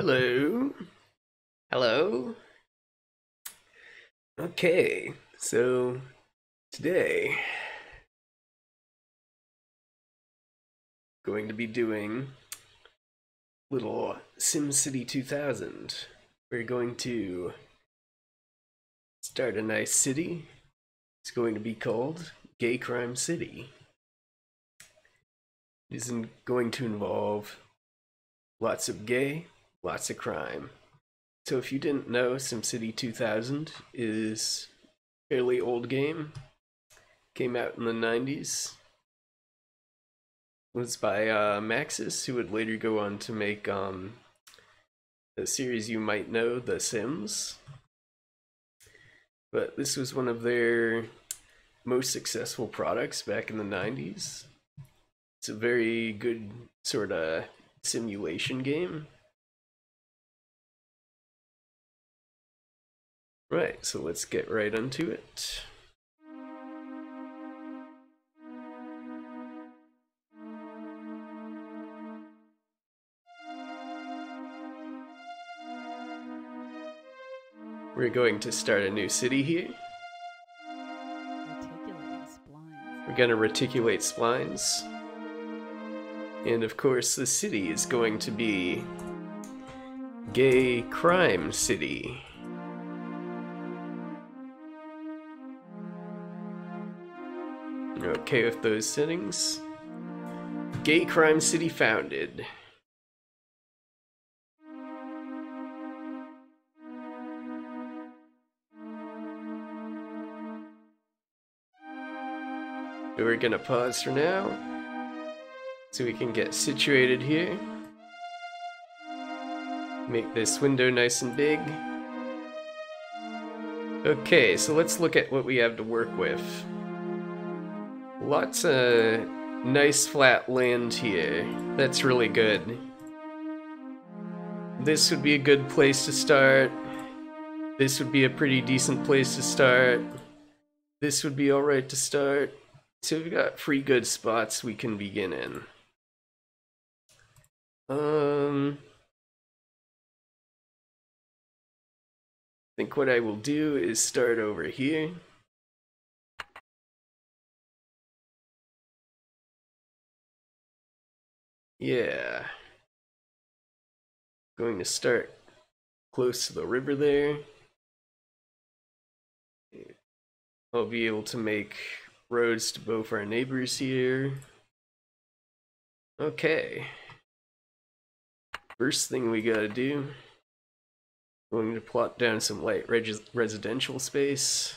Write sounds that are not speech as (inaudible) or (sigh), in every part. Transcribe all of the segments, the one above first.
Hello. Hello. Okay, so today going to be doing little SimCity 2000. We're going to start a nice city. It's going to be called Gay Crime City. It isn't going to involve lots of gay, lots of crime. So if you didn't know, SimCity 2000 is a fairly old game. Came out in the 90s. It was by uh, Maxis, who would later go on to make um, a series you might know, The Sims. But this was one of their most successful products back in the 90s. It's a very good sort of simulation game. Right, so let's get right into it. We're going to start a new city here. We're gonna reticulate splines. And of course, the city is going to be Gay Crime City. Okay with those settings? Gay Crime City founded. We're gonna pause for now so we can get situated here. Make this window nice and big. Okay, so let's look at what we have to work with. Lots of nice flat land here. That's really good. This would be a good place to start. This would be a pretty decent place to start. This would be alright to start. So we've got three good spots we can begin in. Um, I think what I will do is start over here. Yeah. Going to start close to the river there. I'll be able to make roads to both our neighbors here. Okay. First thing we gotta do, going to plot down some light res residential space.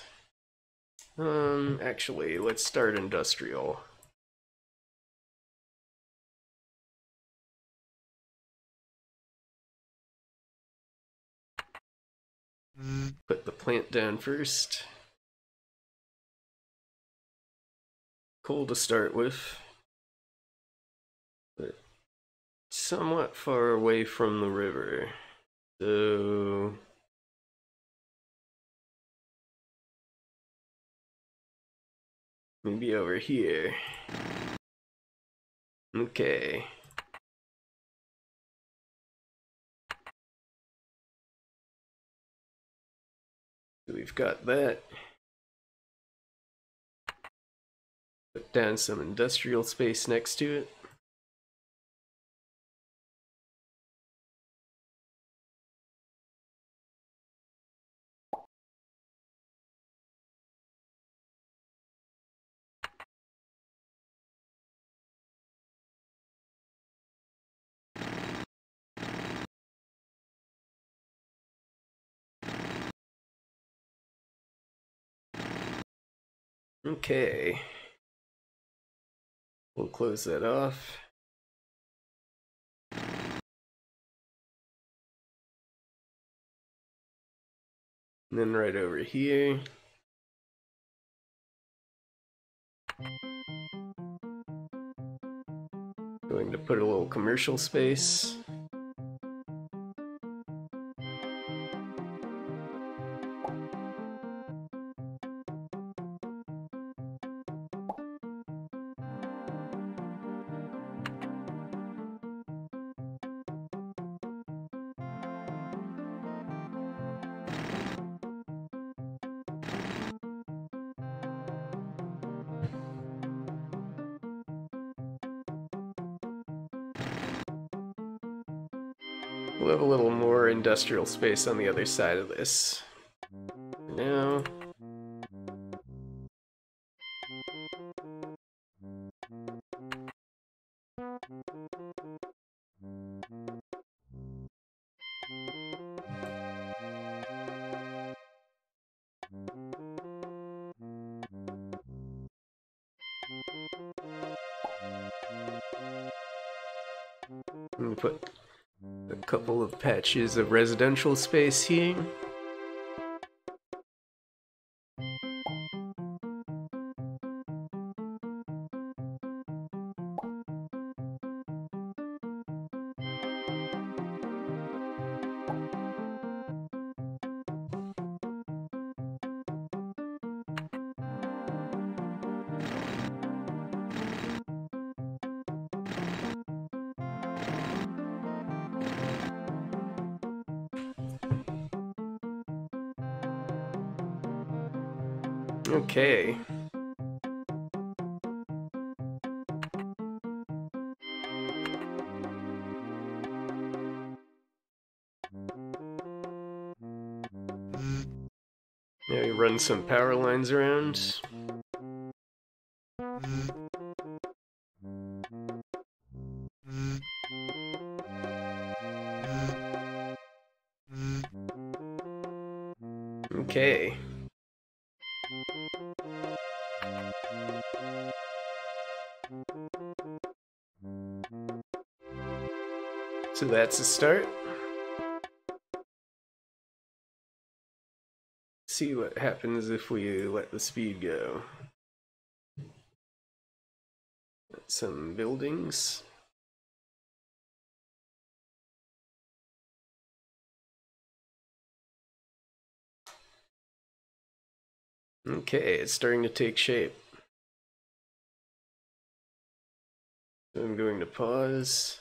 Um, actually, let's start industrial. Put the plant down first. Cool to start with. But somewhat far away from the river. So maybe over here. Okay. We've got that. Put down some industrial space next to it. Okay. We'll close that off. And then right over here. Going to put a little commercial space. We'll have a little more industrial space on the other side of this. Of patches of residential space here. Some power lines around. Okay. So that's a start. See what happens if we let the speed go. Some buildings. Okay, it's starting to take shape. So I'm going to pause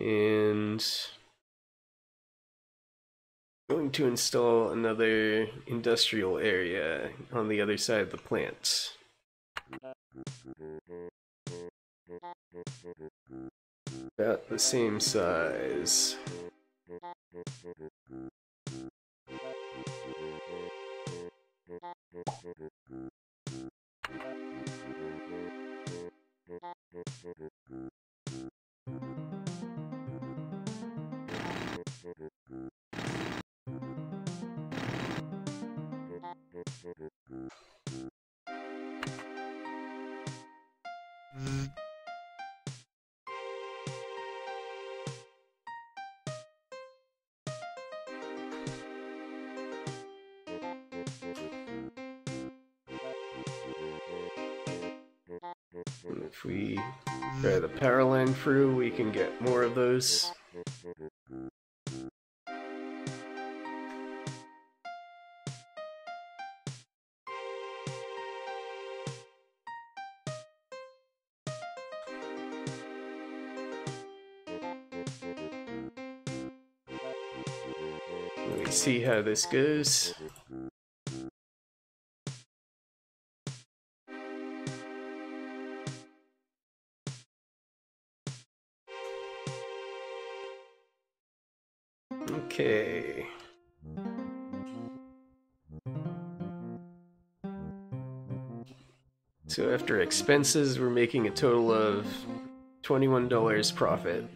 and going to install another industrial area on the other side of the plant. About the same size. If we try the power line through, we can get more of those. How this goes. Okay. So after expenses, we're making a total of $21 profit.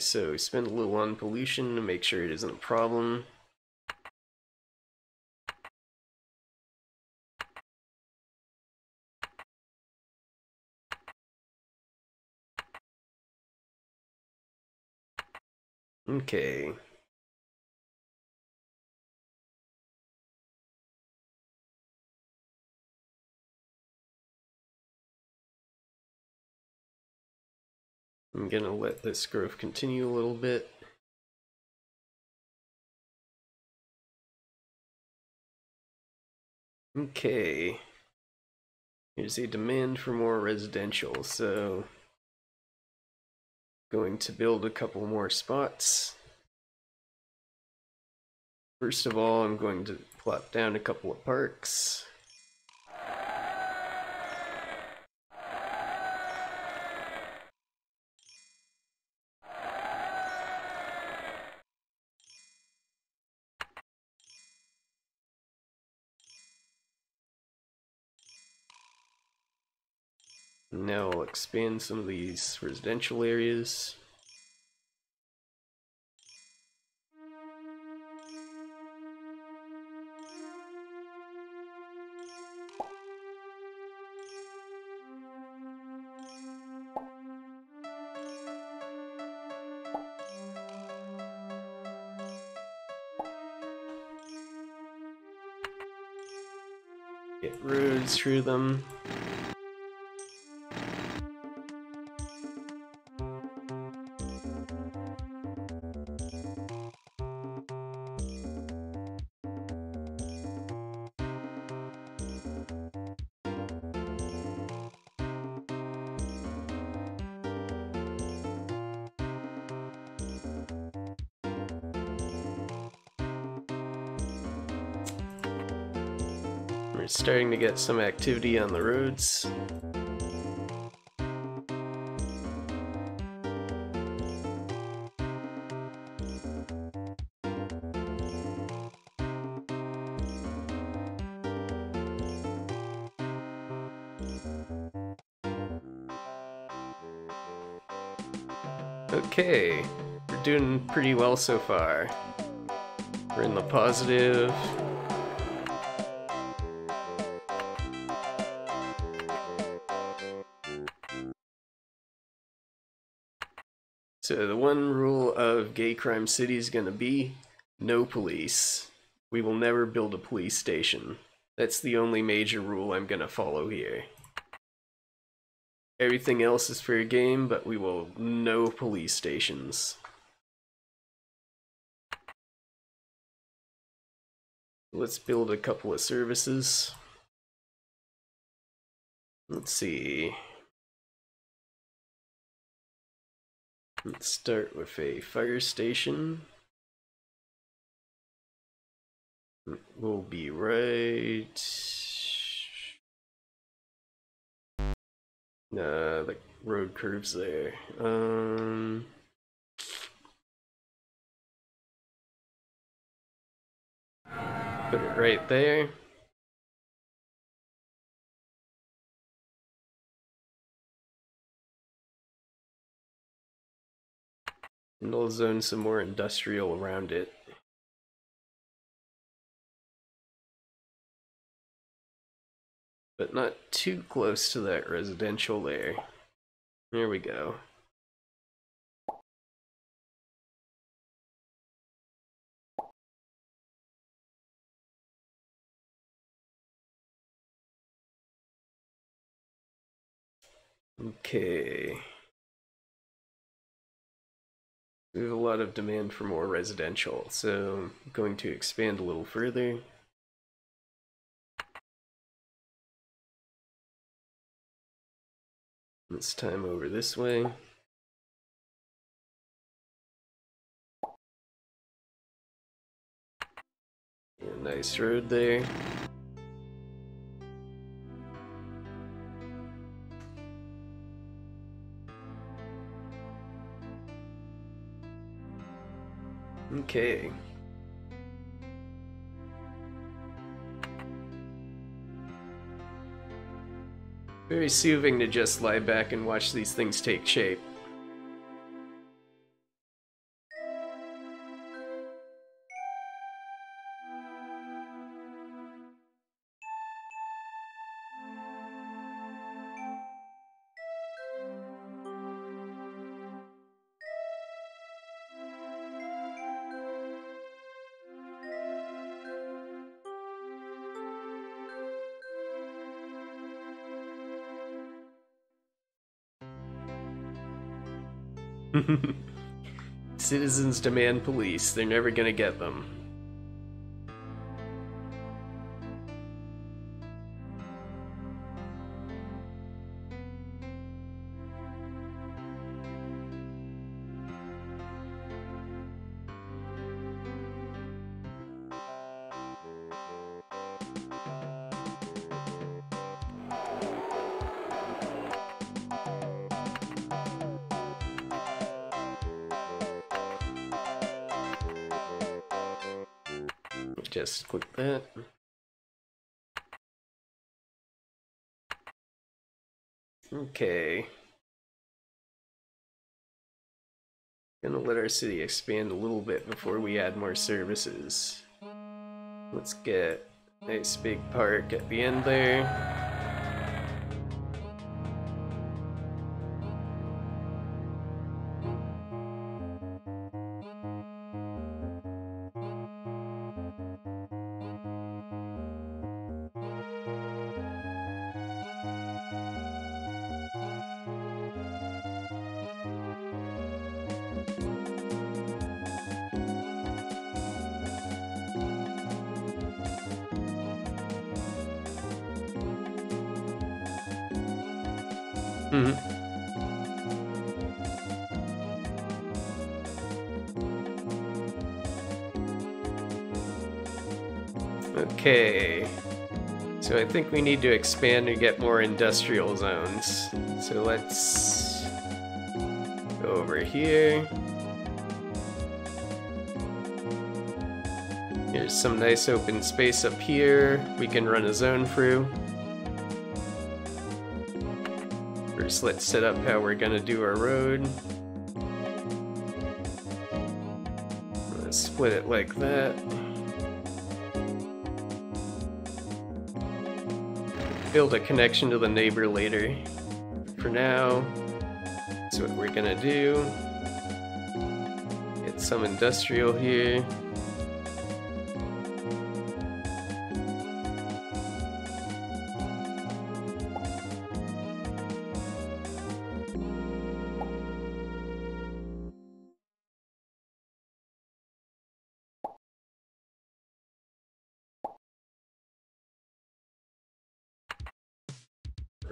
So we spend a little on pollution to make sure it isn't a problem. Okay. I'm gonna let this growth continue a little bit. Okay. Here's a demand for more residential, so going to build a couple more spots. First of all, I'm going to plop down a couple of parks. Now I'll expand some of these residential areas. Get roads through them. We're starting to get some activity on the roads. Okay, we're doing pretty well so far. We're in the positive. Gay Crime City is going to be no police. We will never build a police station. That's the only major rule I'm going to follow here. Everything else is fair game, but we will no police stations. Let's build a couple of services. Let's see. Let's start with a fire station. We'll be right. Nah, the road curves there. Um. Put it right there. And I'll zone some more industrial around it. But not too close to that residential there. There we go. Okay. We have a lot of demand for more residential, so I'm going to expand a little further. This time over this way. Nice road there. Okay. Very soothing to just lie back and watch these things take shape. (laughs) Citizens demand police. They're never gonna get them. City expand a little bit before we add more services. Let's get a nice big park at the end there. Think we need to expand and get more industrial zones. So let's go over here. There's some nice open space up here we can run a zone through. First, let's set up how we're gonna do our road. Let's split it like that. Build a connection to the neighbor later. For now, that's what we're gonna do. Get some industrial here.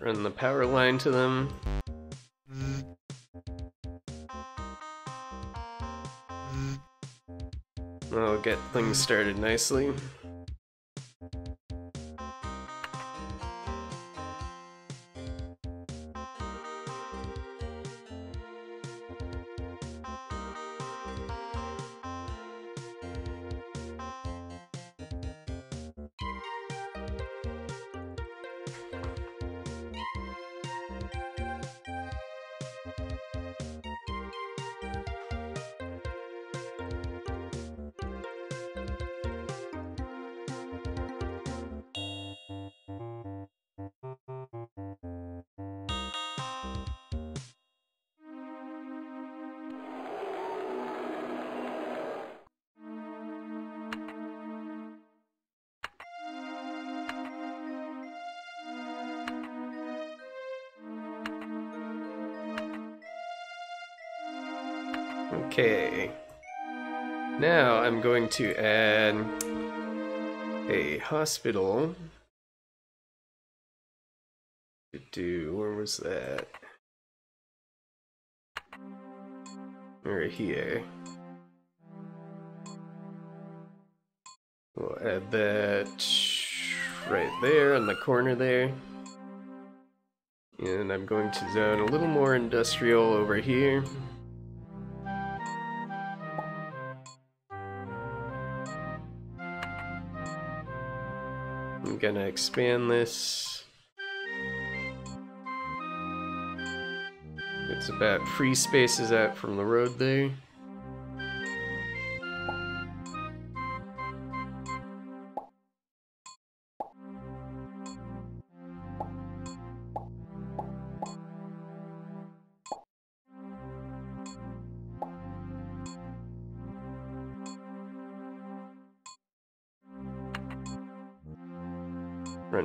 Run the power line to them. That'll get things started nicely. To add a hospital. To do where was that? Right here. We'll add that right there on the corner there. And I'm going to zone a little more industrial over here. Gonna expand this. It's about free spaces out from the road there.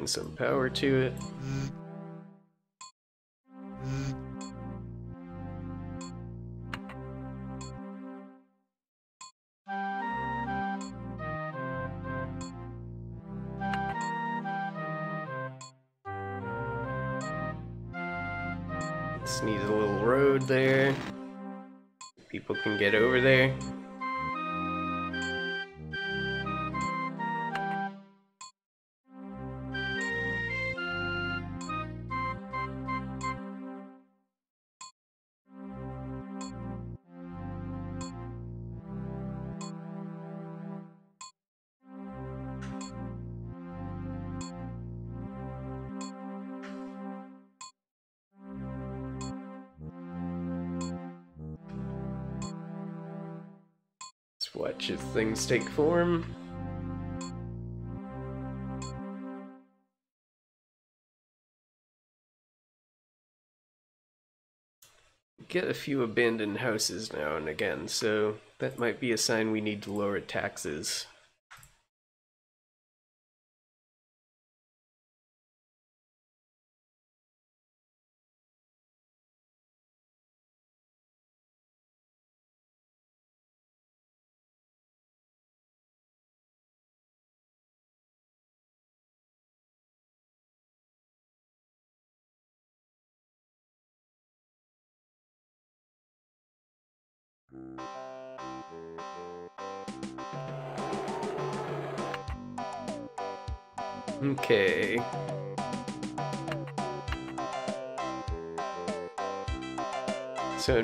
Some power to it. Take form. Get a few abandoned houses now and again, so that might be a sign we need to lower taxes.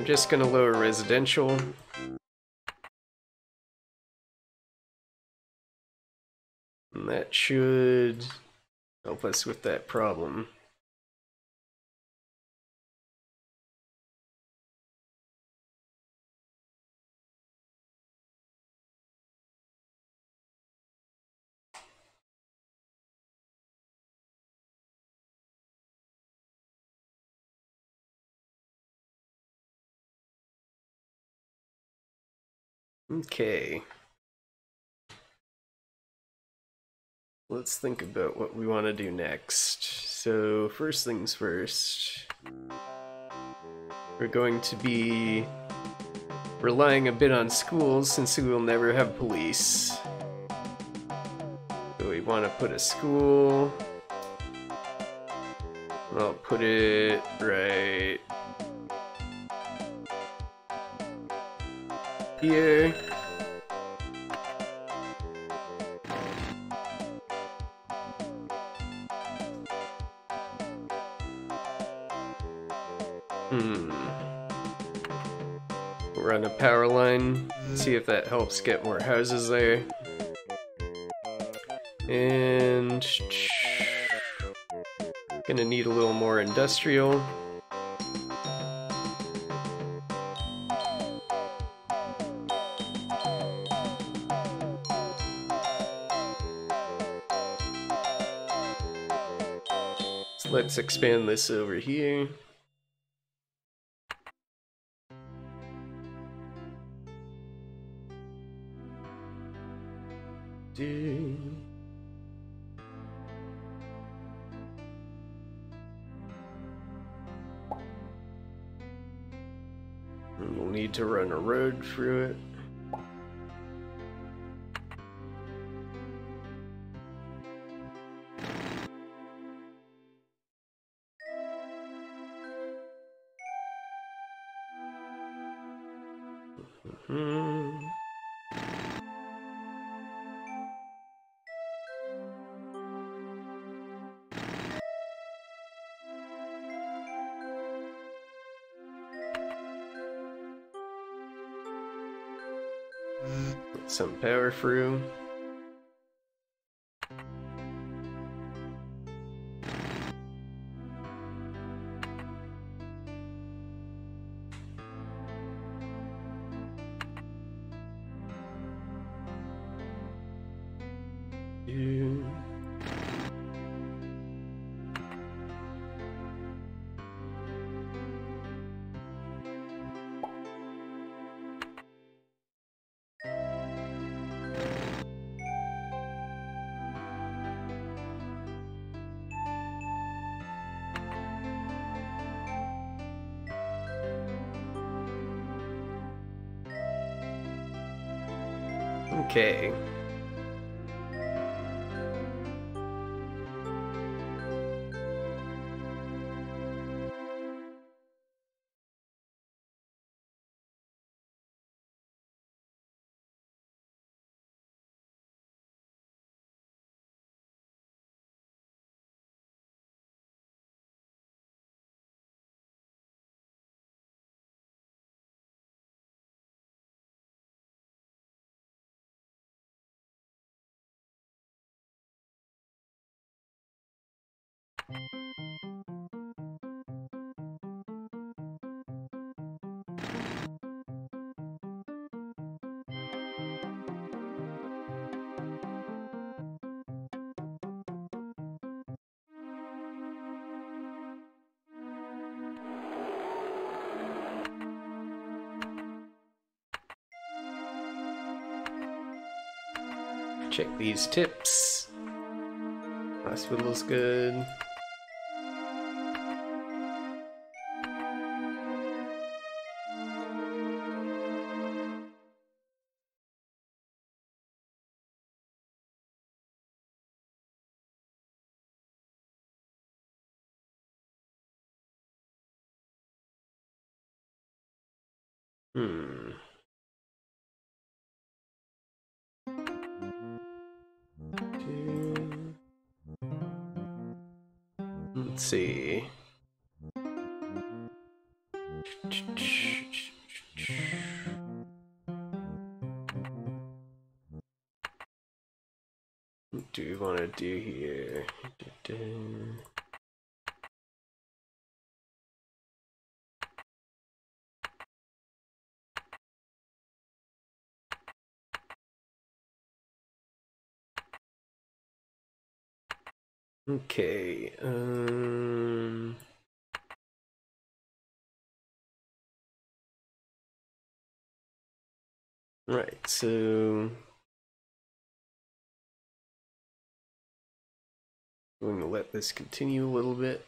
I'm just gonna lower residential. And that should help us with that problem. Okay. Let's think about what we want to do next. So, first things first. We're going to be relying a bit on schools since we will never have police. So we want to put a school. I'll put it right here. Hmm. Run a power line, see if that helps get more houses there. And gonna need a little more industrial. Let's expand this over here. we'll need to run a road through it. Some power through. Check these tips. Hospital's good. Let's see. What do we want to do here? Okay, um... Right, so... I'm going to let this continue a little bit.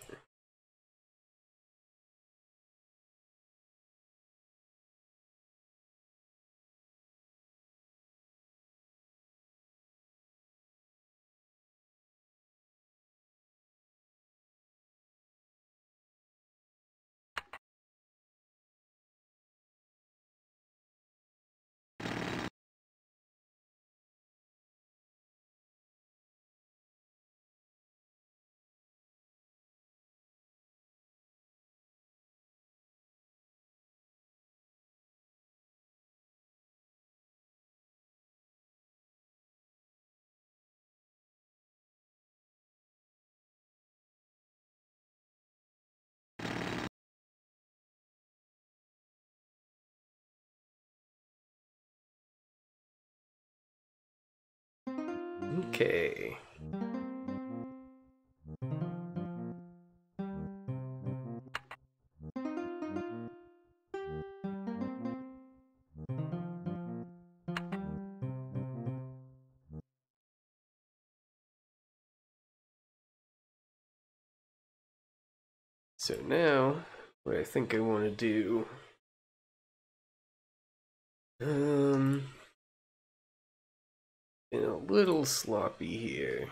Okay. So now, what I think I want to do, um, a little sloppy here.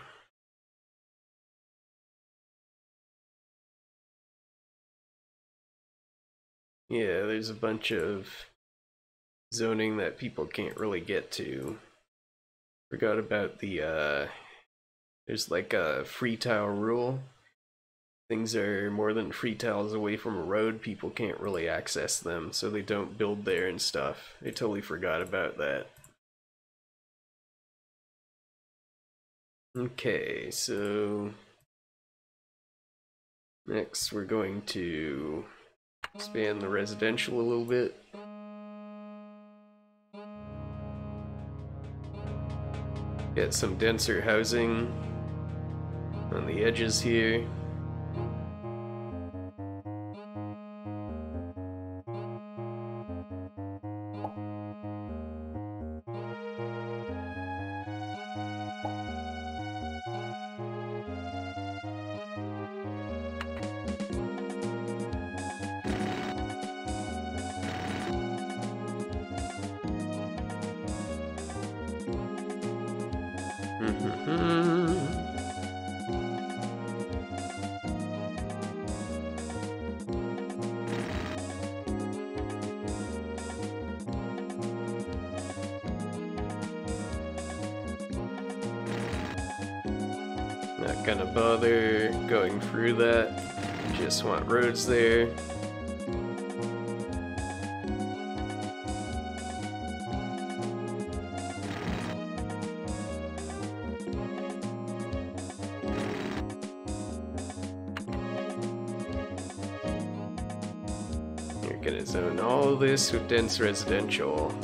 Yeah, there's a bunch of zoning that people can't really get to. Forgot about the, uh, there's like a free tile rule. Things are more than three tiles away from a road, people can't really access them, so they don't build there and stuff. I totally forgot about that. Okay, so next we're going to expand the residential a little bit. Get some denser housing on the edges here. Gonna bother going through that. Just want roads there. You're gonna zone all this with dense residential.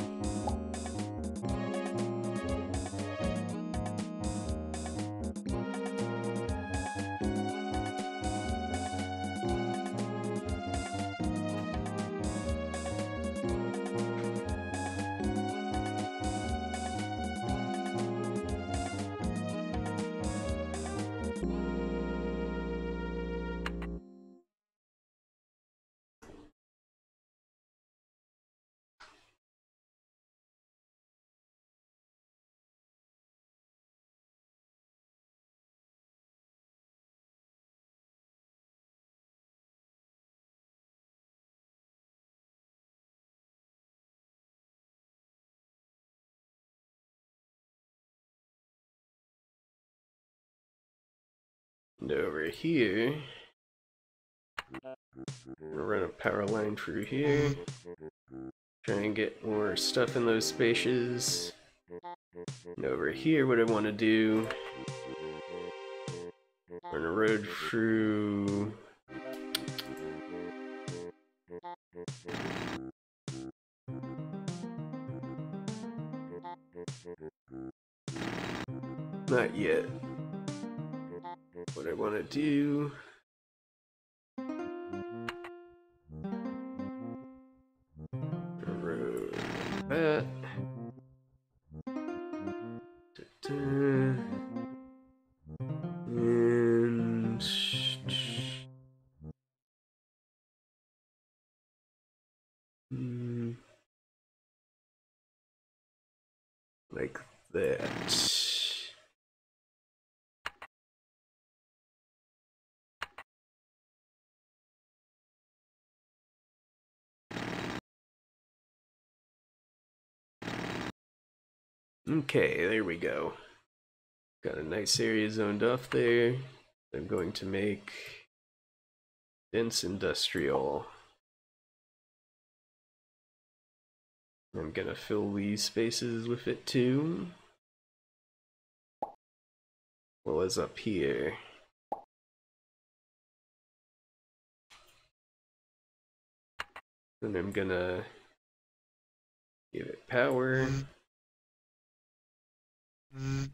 Here, we'll run a power line through here. Try and get more stuff in those spaces. And over here, what I want to do, run a road through Not yet. What I want to do... That. And... Like that. Okay, there we go. Got a nice area zoned off there. I'm going to make dense industrial. I'm gonna fill these spaces with it too. Well as up here. And I'm gonna give it power. And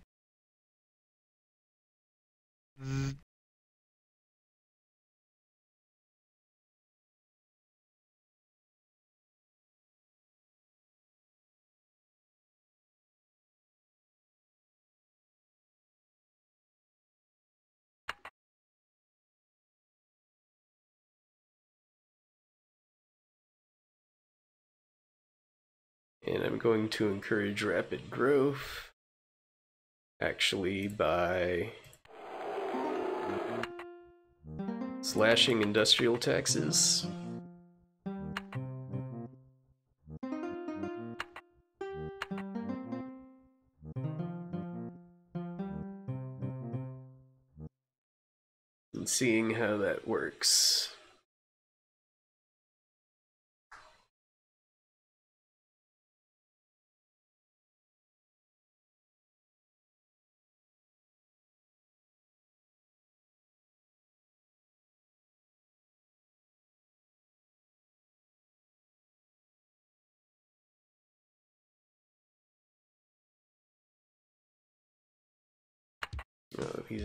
I'm going to encourage rapid growth actually by slashing industrial taxes. And seeing how that works.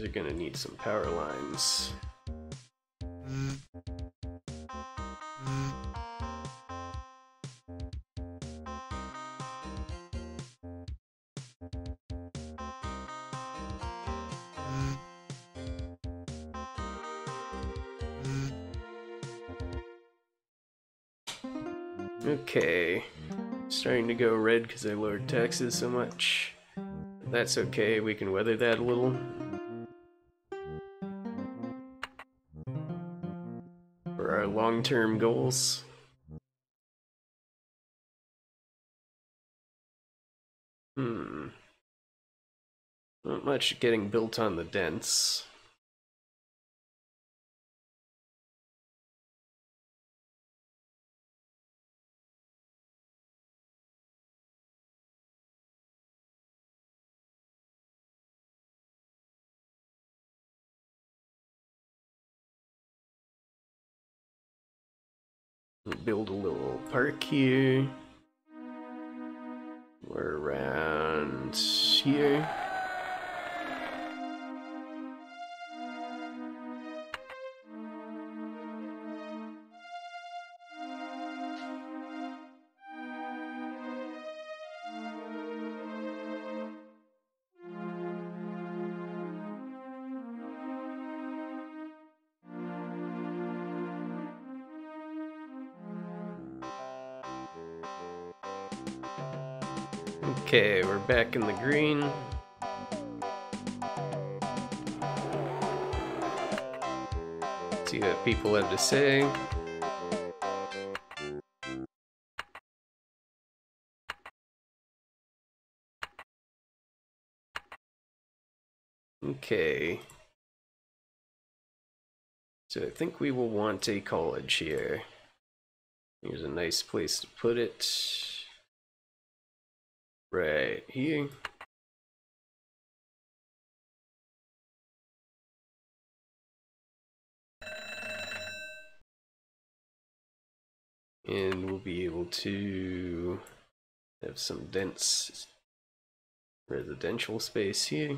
These are gonna need some power lines. Okay, starting to go red because I lowered taxes so much. That's okay, we can weather that a little. Long-term goals. Hmm. Not much getting built on the dense. Build a little park here. We're around here. Okay, we're back in the green. see what people have to say. Okay. So I think we will want a college here. Here's a nice place to put it. Right here. And we'll be able to have some dense residential space here.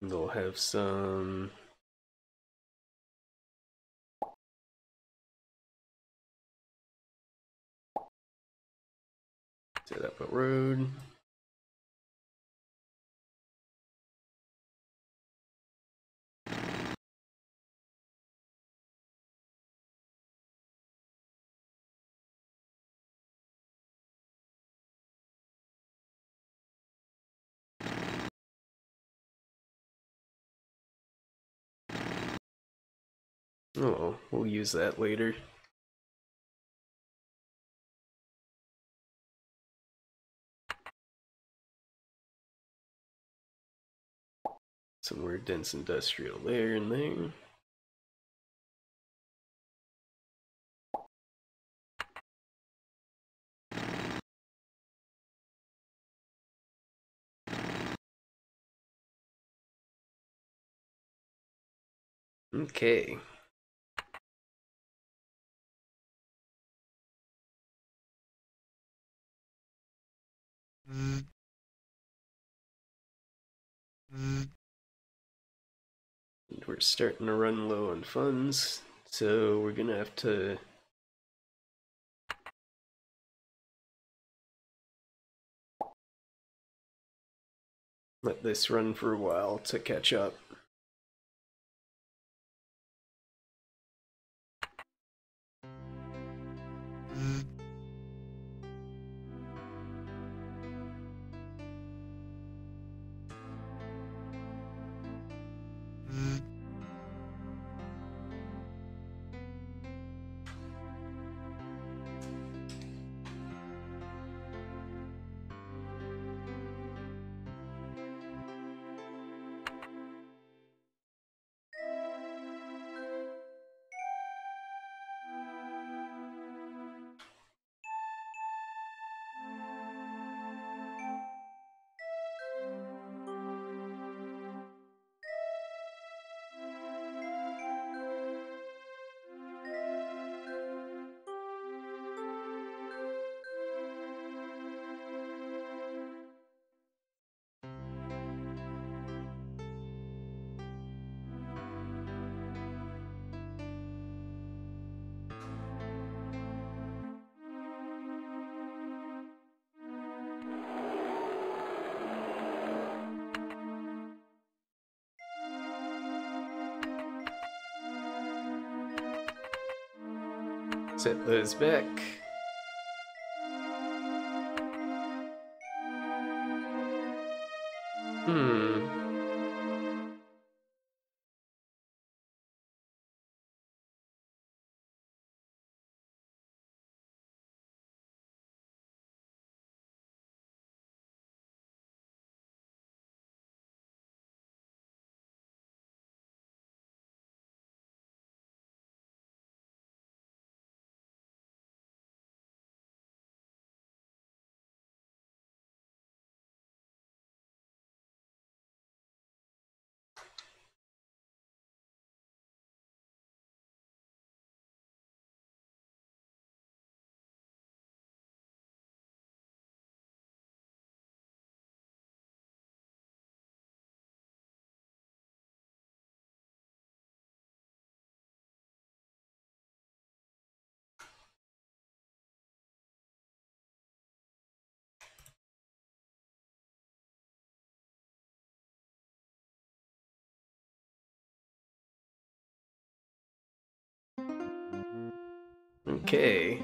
They'll have some set up a road. Oh, we'll use that later. Some weird dense industrial there in there. Okay. We're starting to run low on funds, so we're gonna have to let this run for a while to catch up. Set those back. Okay.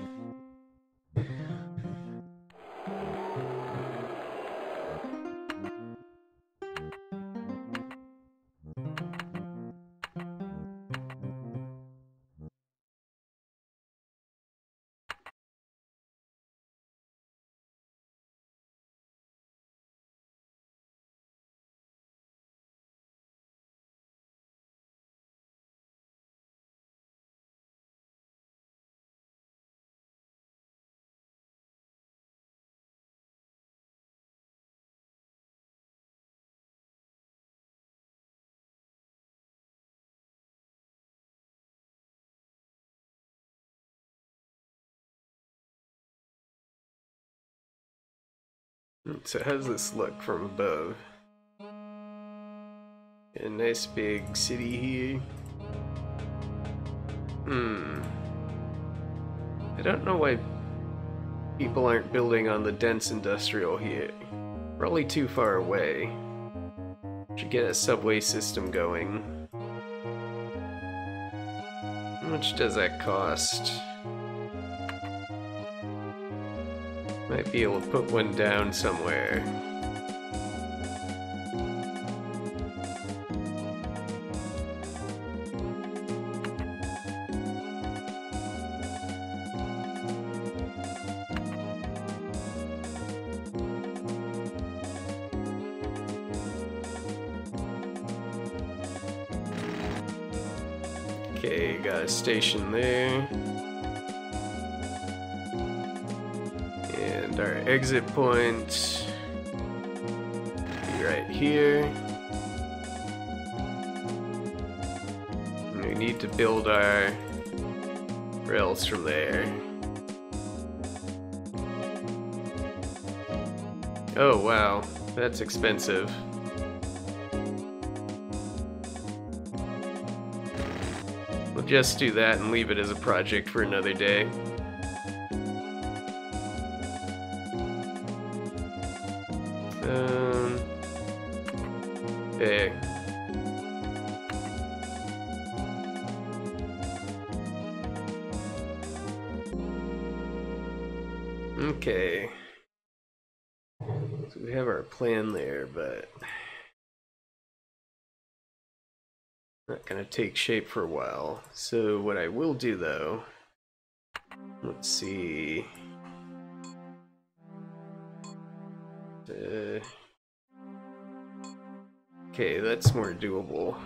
So how's this look from above? A nice big city here. Hmm. I don't know why people aren't building on the dense industrial here. Probably too far away. Should get a subway system going. How much does that cost? Might be able to put one down somewhere. Okay, got a station there. Exit point be right here. And we need to build our rails from there. Oh wow, that's expensive. We'll just do that and leave it as a project for another day. Take shape for a while. So what I will do though, let's see. Uh, okay, that's more doable.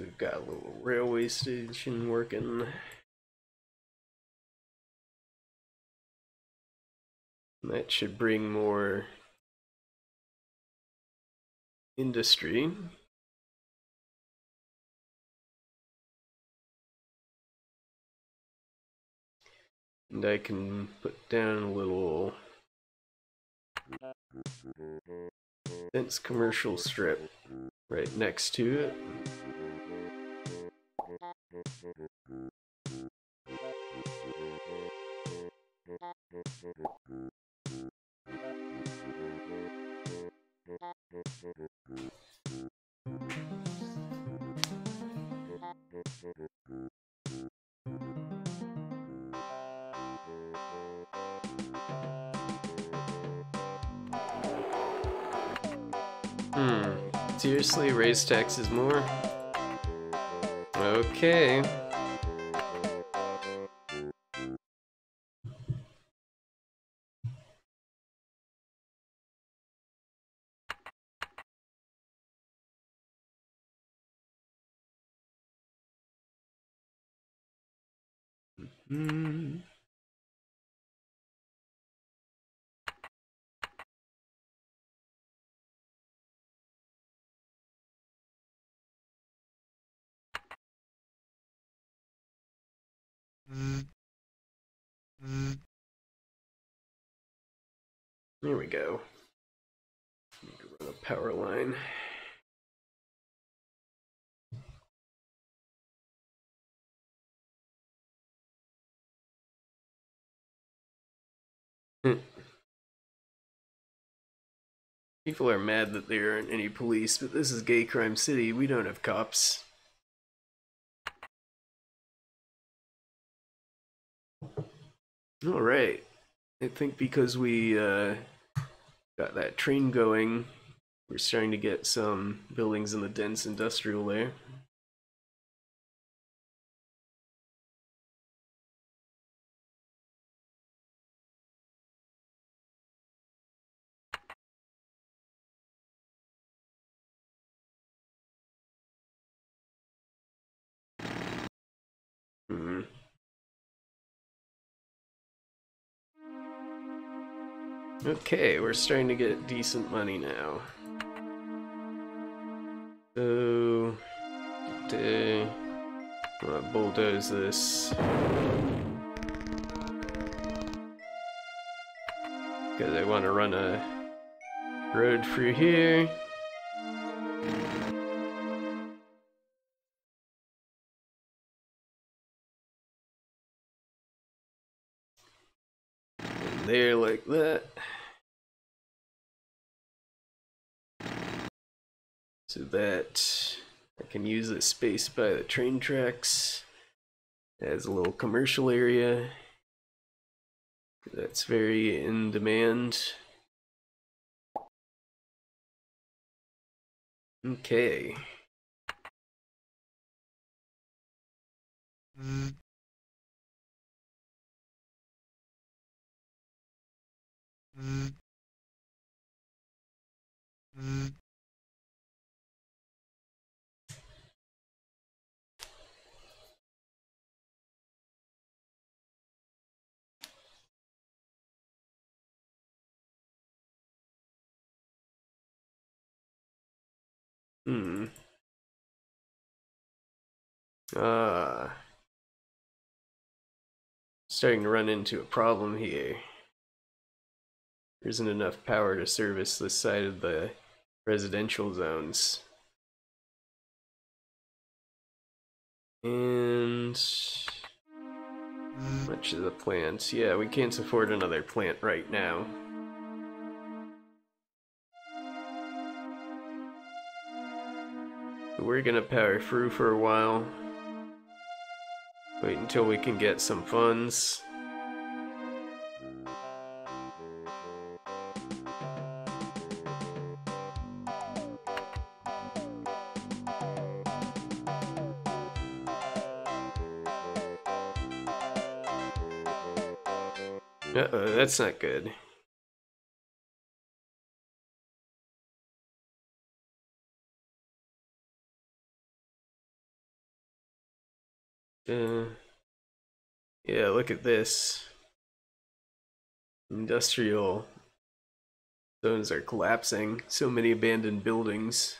We've got a little railway station working. That should bring more industry. And I can put down a little dense commercial strip right next to it. Hmm. Seriously, raise taxes more? Okay. Mm. There we go. Run a power line. Hmm. People are mad that there aren't any police, but this is Gay Crime City. We don't have cops. All right. I think because we uh, got that train going, we're starting to get some buildings in the dense industrial there. Okay, we're starting to get decent money now. So, uh, bulldoze this. Because I want to run a road through here. There like that. So that I can use this space by the train tracks as a little commercial area. That's very in demand. Okay. Hmm. Ah. Starting to run into a problem here. There isn't enough power to service this side of the residential zones. And much of the plants. Yeah, we can't afford another plant right now. We're gonna power through for a while. Wait until we can get some funds. Uh-oh, that's not good. Uh, yeah, look at this. Industrial zones are collapsing. So many abandoned buildings.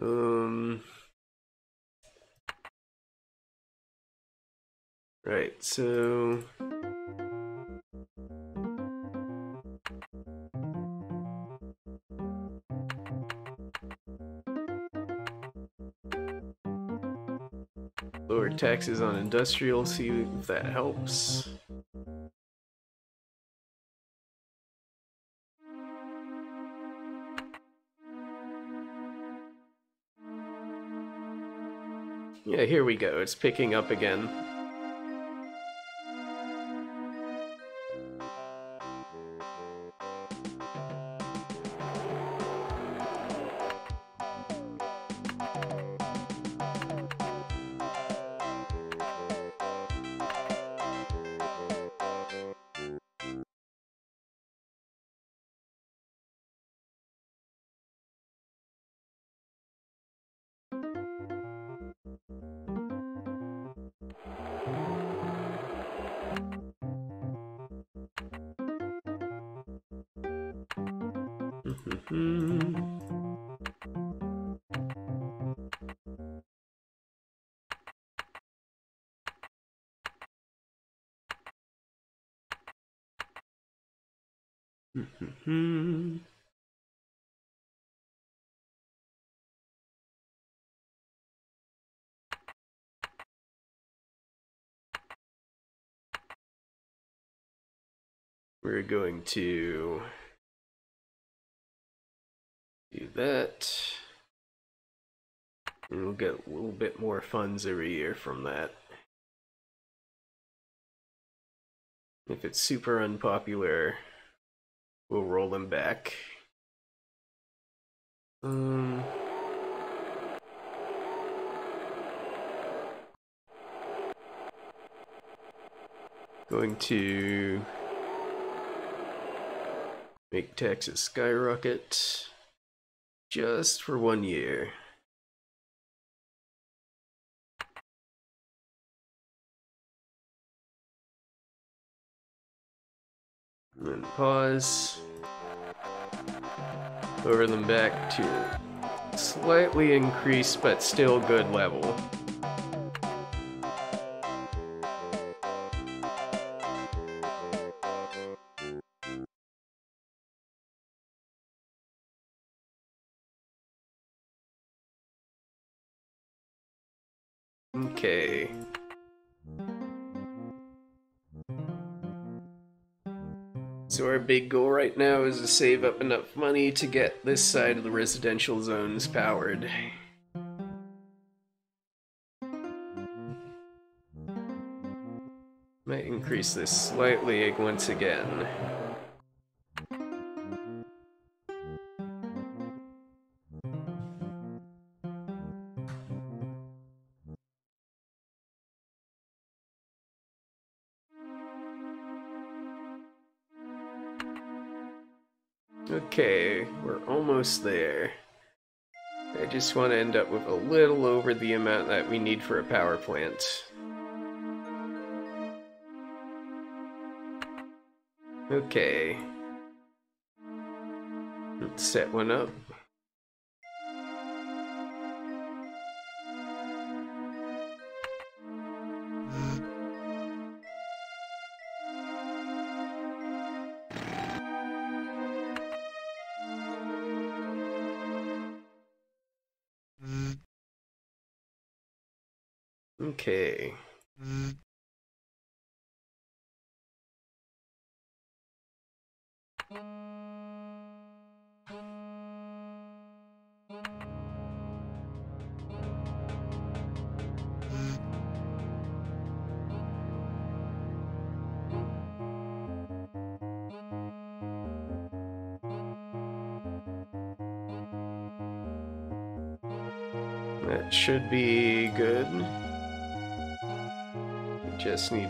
Um. Right, so. Taxes on industrial, see if that helps. Yeah, here we go. It's picking up again. We're going to do that. And we'll get a little bit more funds every year from that. If it's super unpopular, we'll roll them back. Um, going to make taxes skyrocket just for one year. And then pause. Lower them back to slightly increased but still good level. Okay. So our big goal right now is to save up enough money to get this side of the residential zones powered. Might increase this slightly once again. Almost there. I just want to end up with a little over the amount that we need for a power plant. Okay. Let's set one up.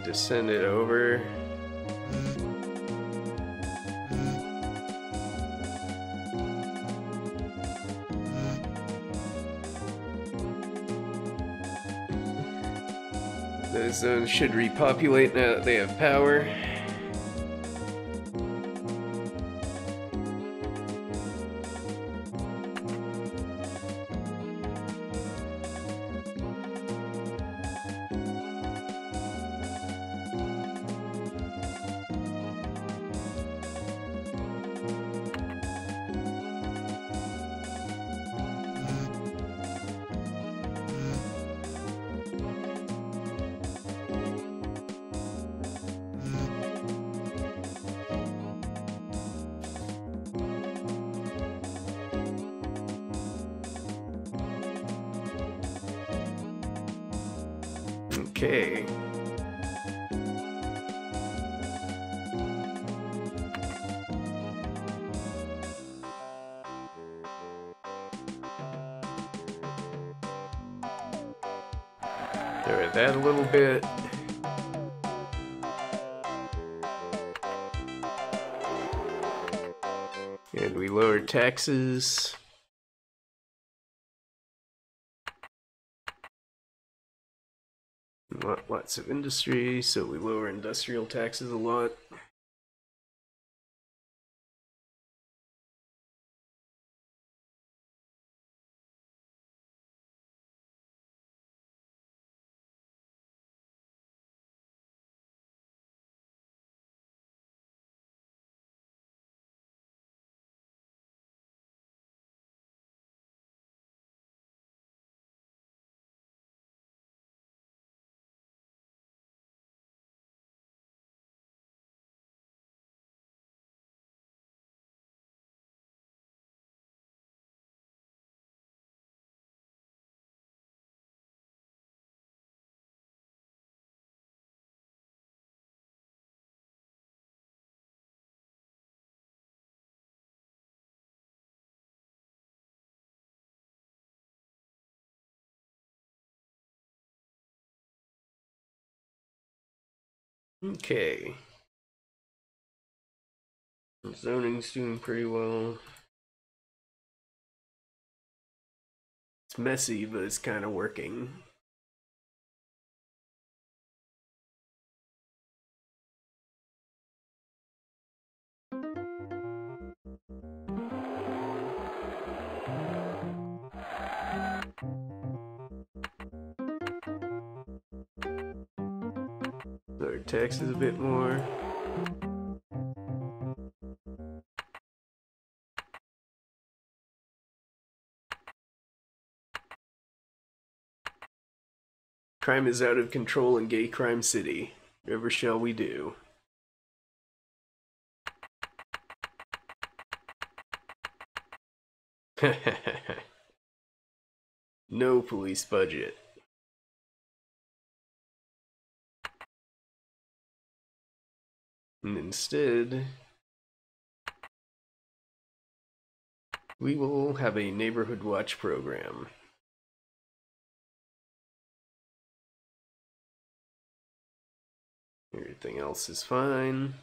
To send it over. Those zones should repopulate now that they have power. Taxes. lots of industry, so we lower industrial taxes a lot. Okay. Zoning's doing pretty well. It's messy, but it's kind of working. Our taxes a bit more. Crime is out of control in Gay Crime City. Whatever shall we do? (laughs) no police budget. And instead, we will have a neighborhood watch program. Everything else is fine.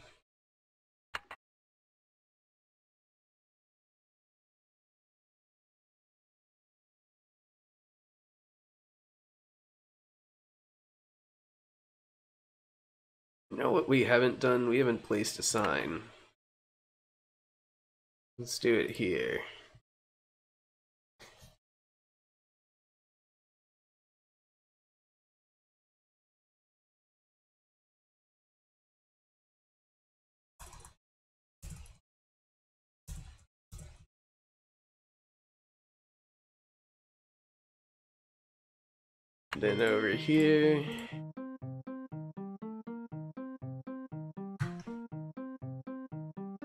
Know what we haven't done? We haven't placed a sign. Let's do it here. Then over here.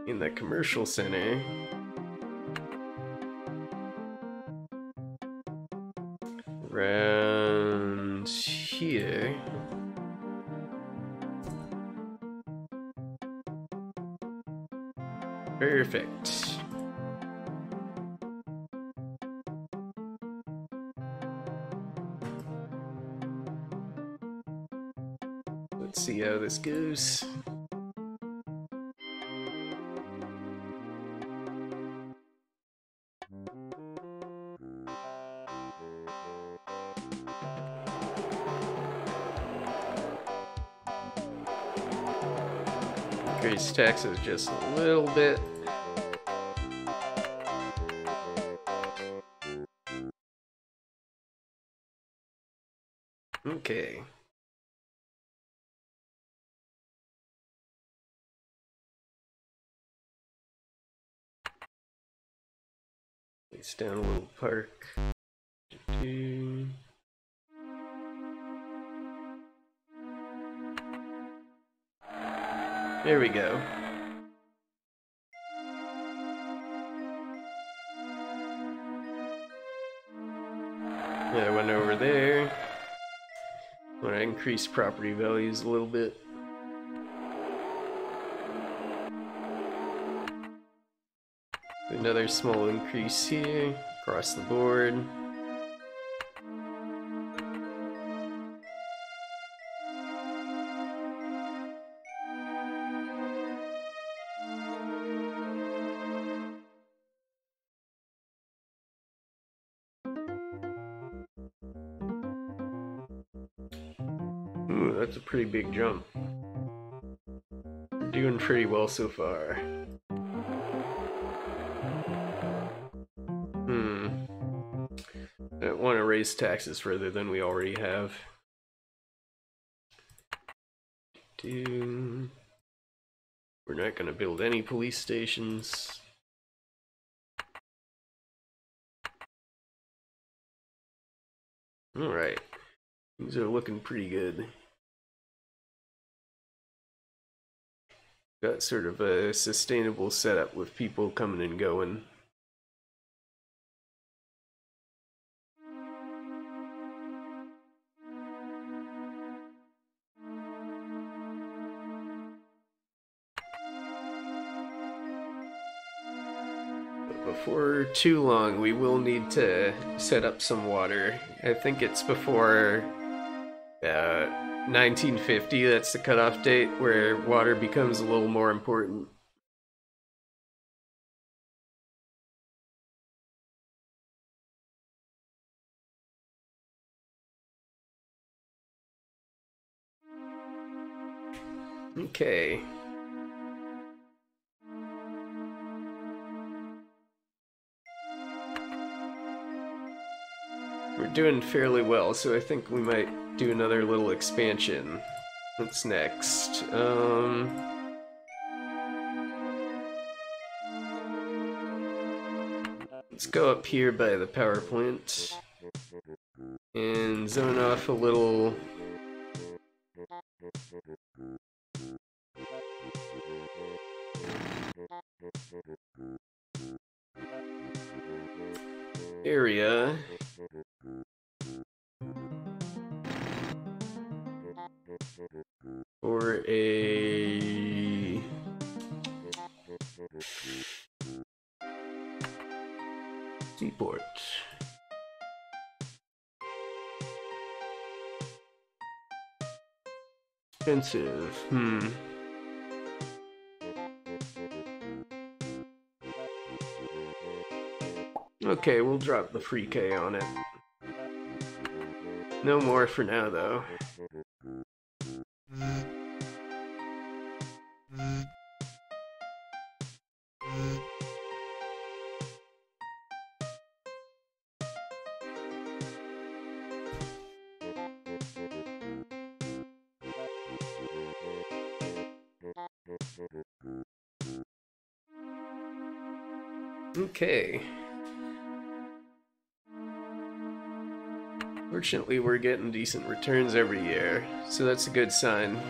In the commercial center. Around here. Perfect. Let's see how this goes. Taxes just a little bit. Okay. Place down a little property values a little bit. Another small increase here across the board. Pretty big jump. Doing pretty well so far. Hmm. I don't want to raise taxes further than we already have. Do. We're not going to build any police stations. Alright. These are looking pretty good. Got sort of a sustainable setup with people coming and going. Before too long, we will need to set up some water. I think it's before uh, 1950, that's the cutoff date where water becomes a little more important. Okay. Doing fairly well, so I think we might do another little expansion. What's next? Um... Let's go up here by the power plant and zone off a little Expensive. Hmm. Okay, we'll drop the free K on it. No more for now, though. We're getting decent returns every year, so that's a good sign.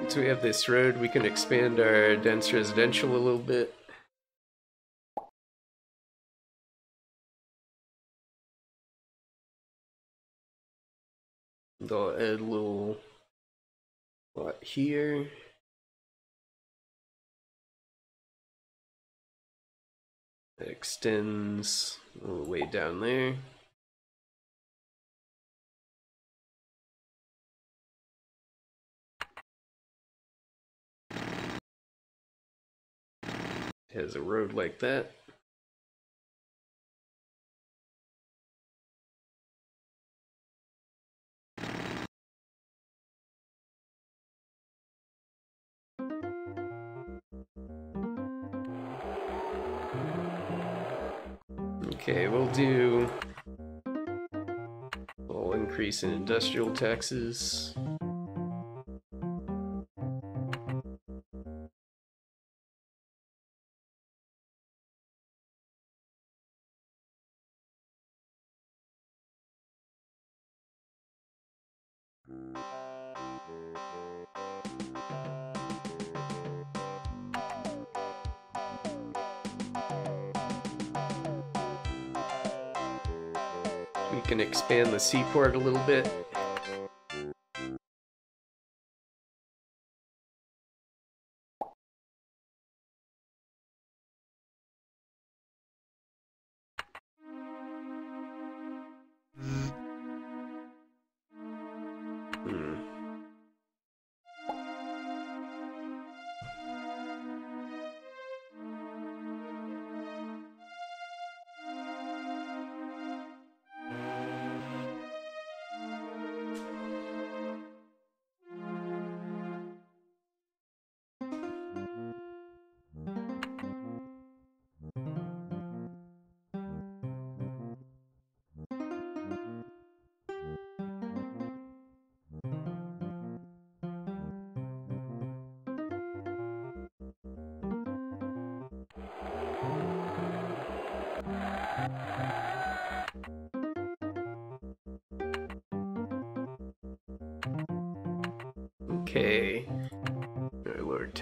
Once we have this road, we can expand our dense residential a little bit. Extends all the way down there. Has a road like that. Okay, we'll do a little increase in industrial taxes. We can expand the seaport a little bit.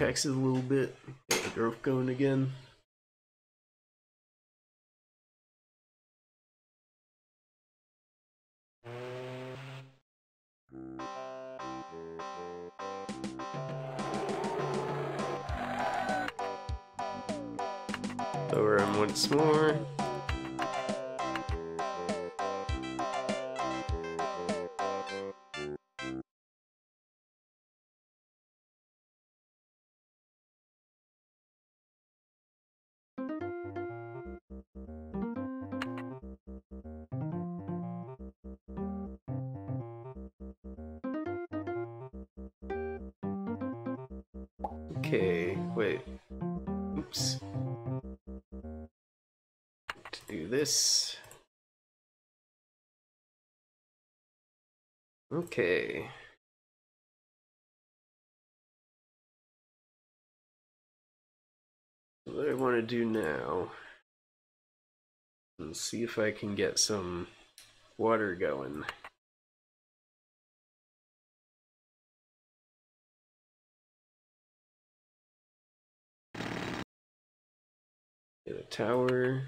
Taxes a little bit. Get the growth going again. Do now and see if I can get some water going. Get a tower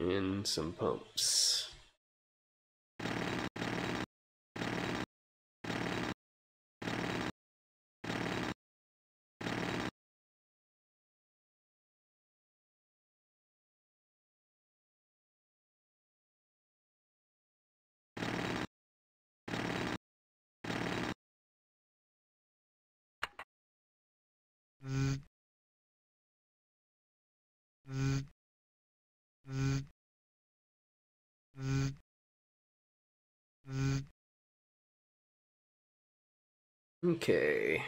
and some pumps. Okay.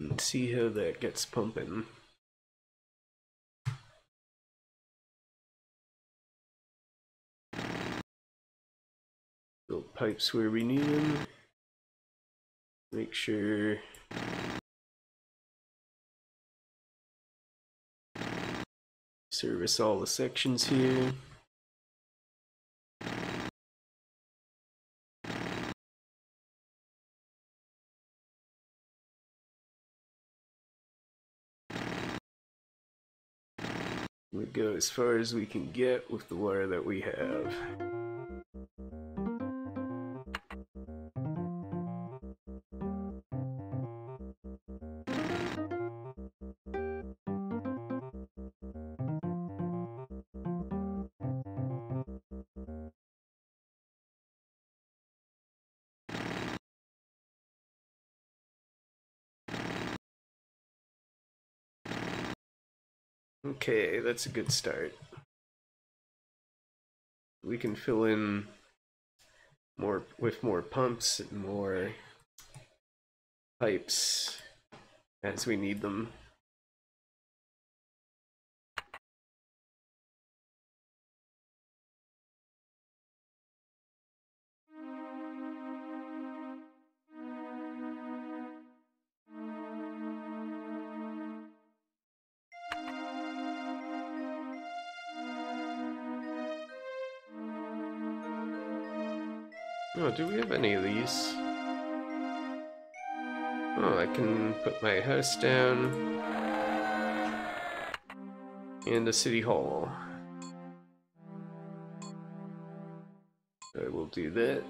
Let's see how that gets pumping. Pipes where we need them. Make sure service all the sections here. We go as far as we can get with the water that we have. Okay, that's a good start. We can fill in more with more pumps and more pipes as we need them. Do we have any of these? Oh, I can put my house down. And the city hall. I will do that.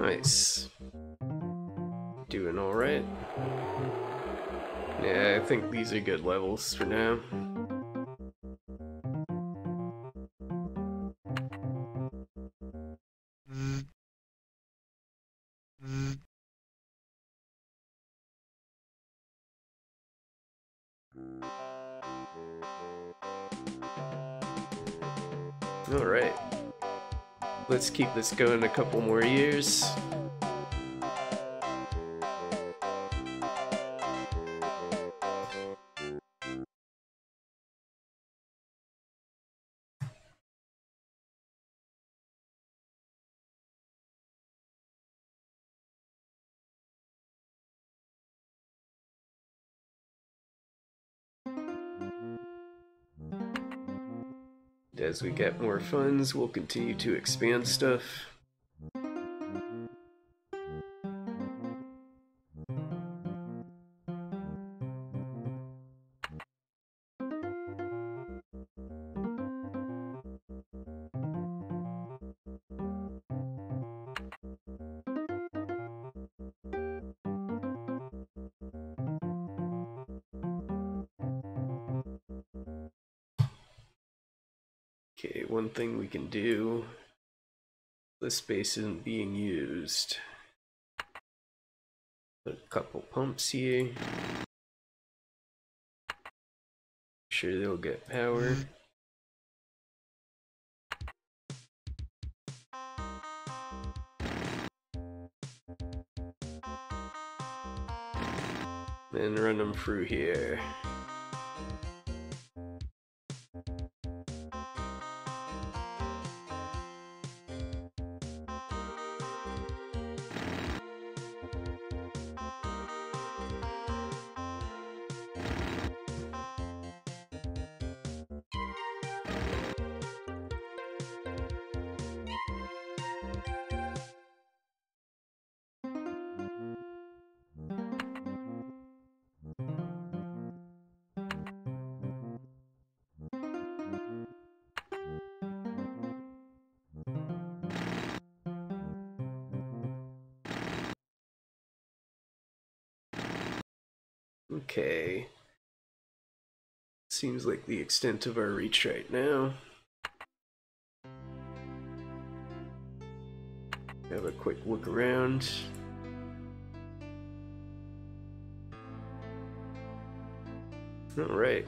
Nice. Doing alright. Yeah, I think these are good levels for now. Let's keep this going a couple more years. As we get more funds, we'll continue to expand stuff. We can do. This space isn't being used. Put a couple pumps here. Sure they'll get power. Then run them through here. The extent of our reach right now. Have a quick look around. All right.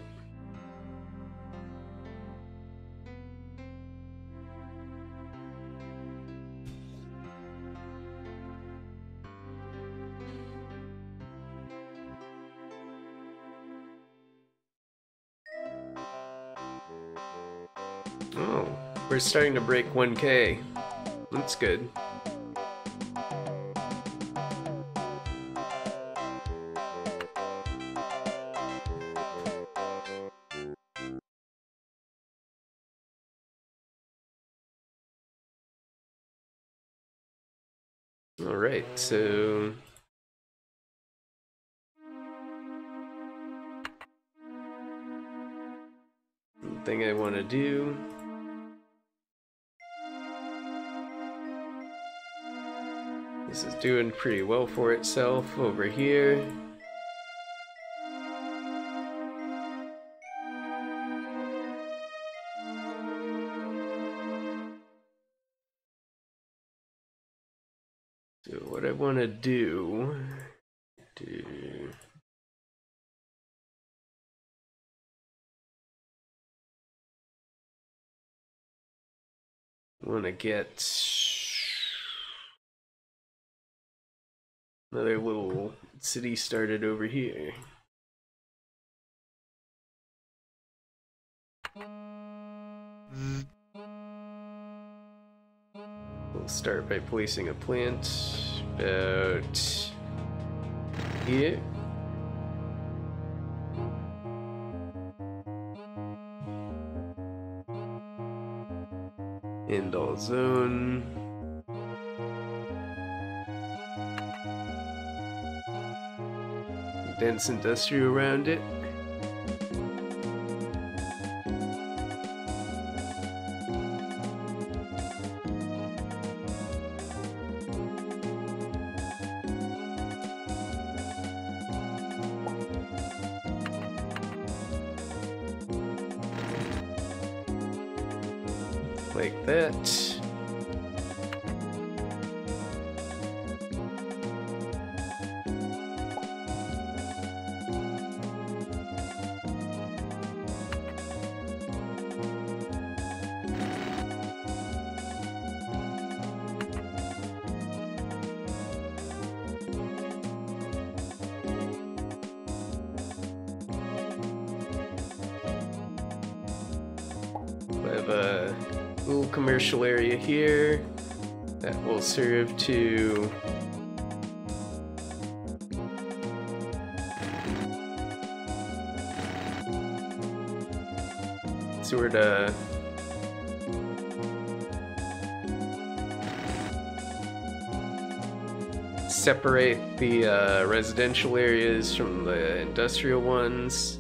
Starting to break 1k. That's good. Pretty well for itself over here. So what I want to do, do want to get Another little city started over here. We'll start by placing a plant about here. Indol zone. Dense industrial around it. To sort of separate the uh, residential areas from the industrial ones.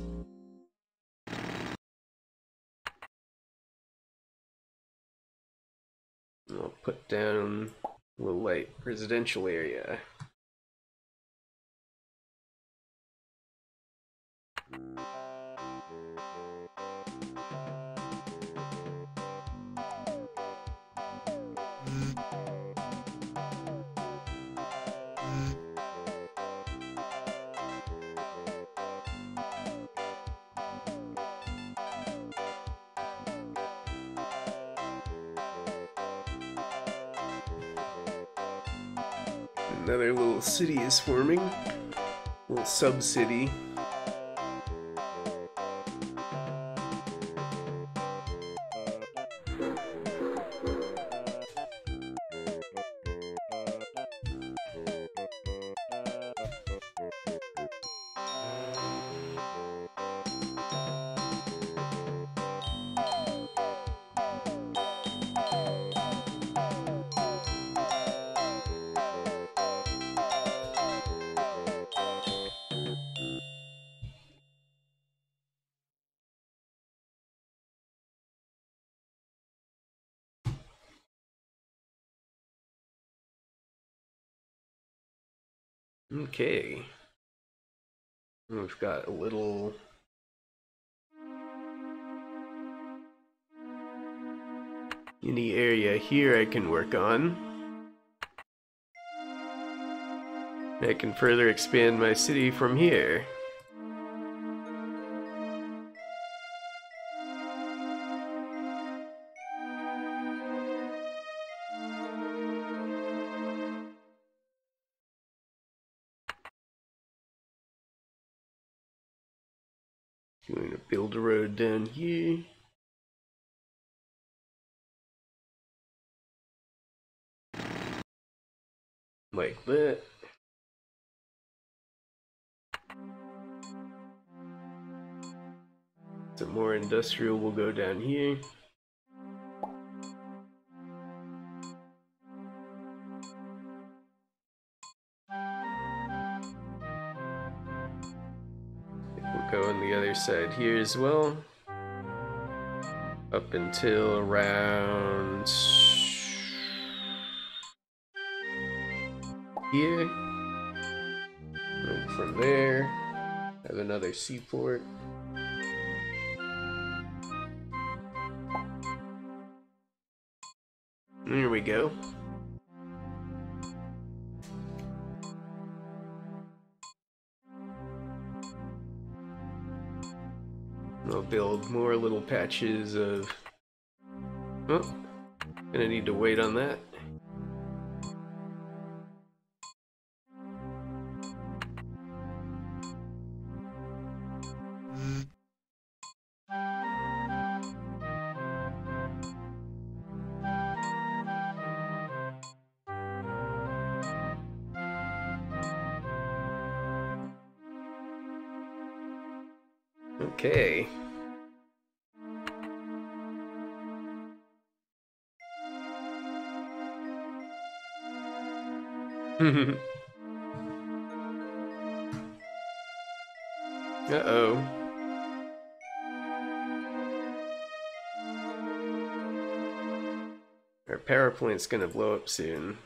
I'll put down little light residential area. Mm. Another little city is forming. A Little sub-city. Okay. We've got a little any area here I can work on. I can further expand my city from here. Here. Like that. Some more industrial will go down here. Go on the other side here as well. Up until around here. And from there, have another seaport. There we go. More little patches of... Oh, gonna need to wait on that. Power plant's gonna blow up soon.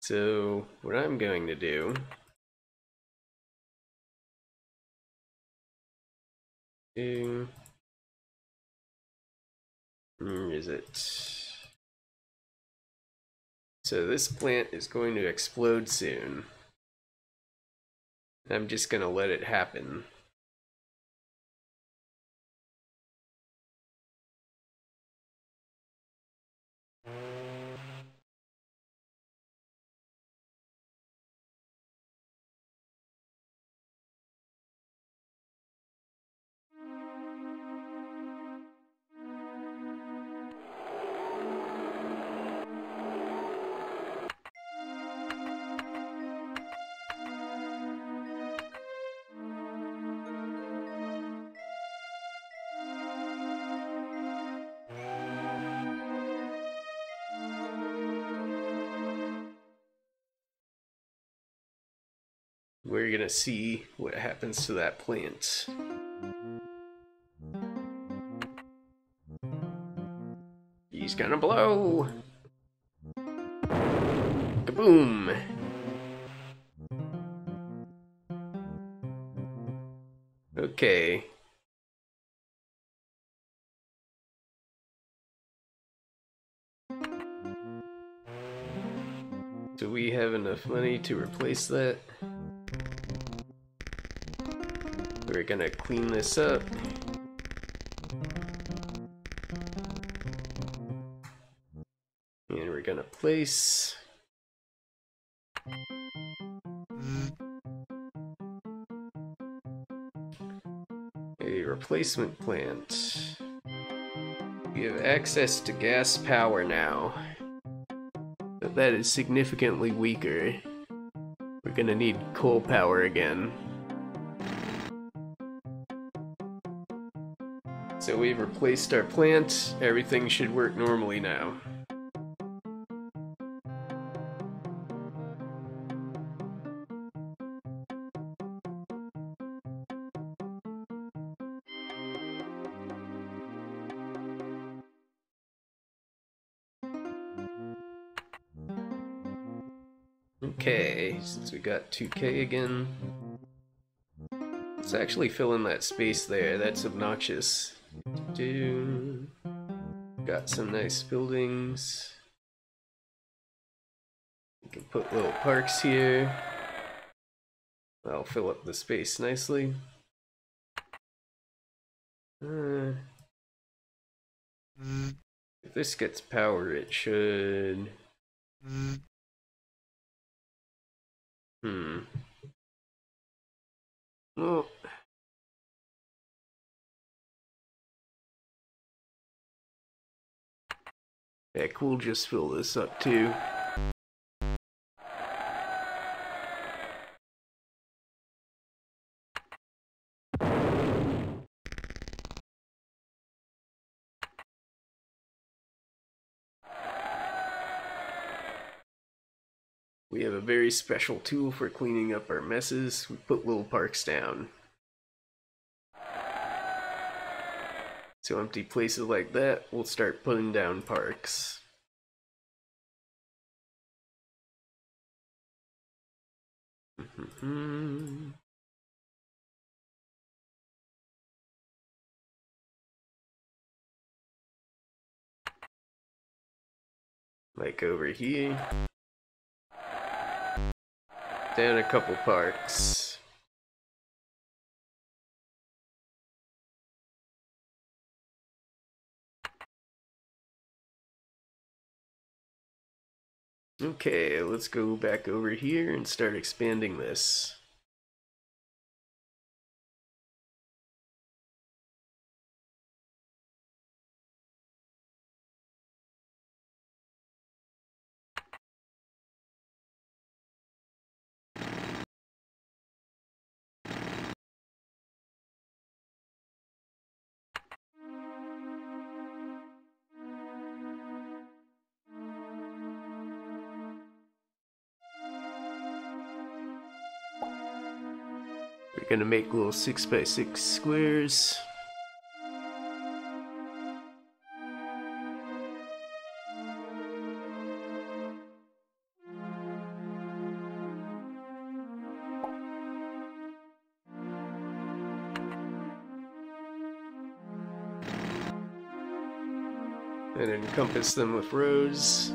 So, what I'm going to do where is it? So this plant is going to explode soon. I'm just gonna let it happen. Gonna see what happens to that plant. He's gonna blow! Kaboom! Okay. Do we have enough money to replace that? We're gonna clean this up. And we're gonna place a replacement plant. We have access to gas power now, but that is significantly weaker. We're gonna need coal power again. Replaced our plant, everything should work normally now. Okay, since we got 2k again. Let's actually fill in that space there, that's obnoxious. Got some nice buildings. We can put little parks here. That'll fill up the space nicely. Uh, if this gets power, it should... we'll just fill this up too. We have a very special tool for cleaning up our messes. We put little parks down. So empty places like that, we'll start putting down parks. Mm. like over here down a couple parks. Okay, let's go back over here and start expanding this. Gonna make little six by six squares. And encompass them with rows.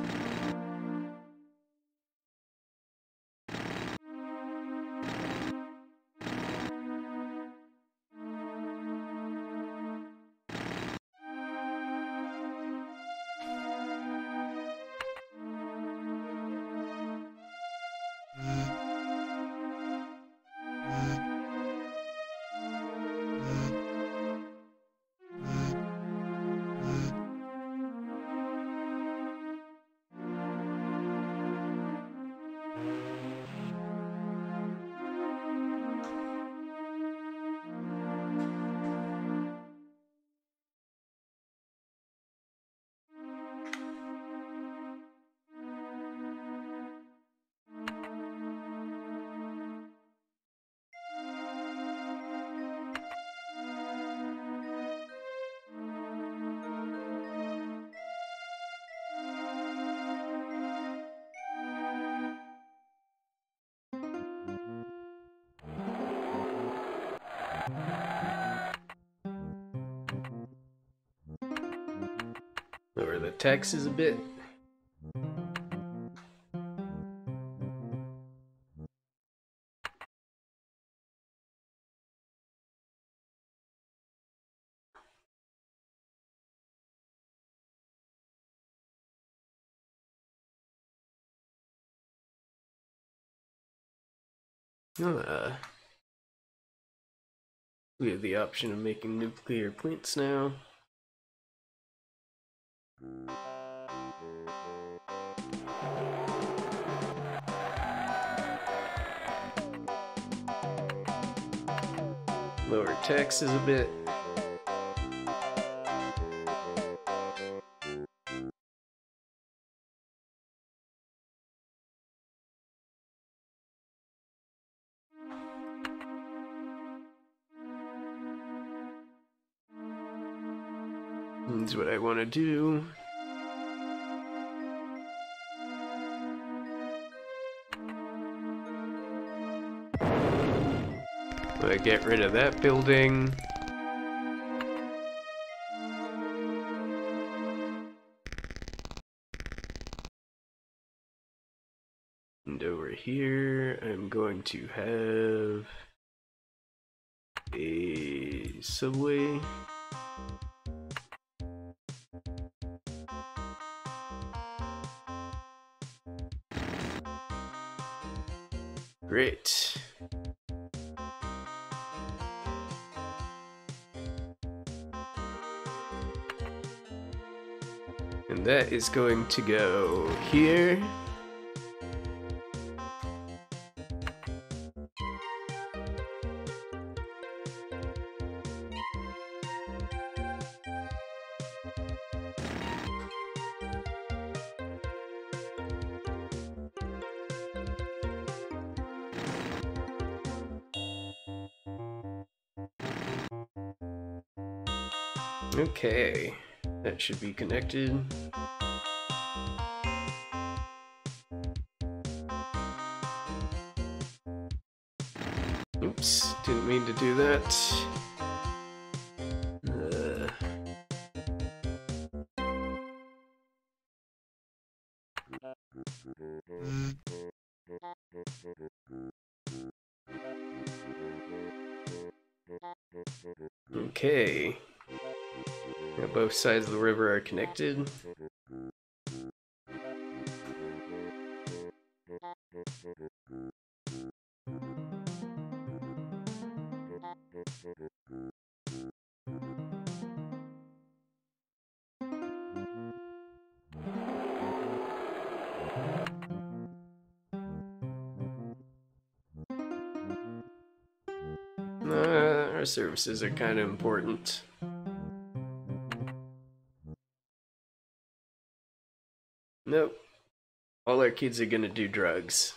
Taxes a bit. Uh, we have the option of making nuclear plants now. Lower taxes a bit. That's what I want to do. Get rid of that building. And over here, I'm going to have a subway. Great. That is going to go here. Okay, that should be connected. That. Uh, okay. Yeah, both sides of the river are connected. Services are kind of important. Nope. All our kids are gonna do drugs.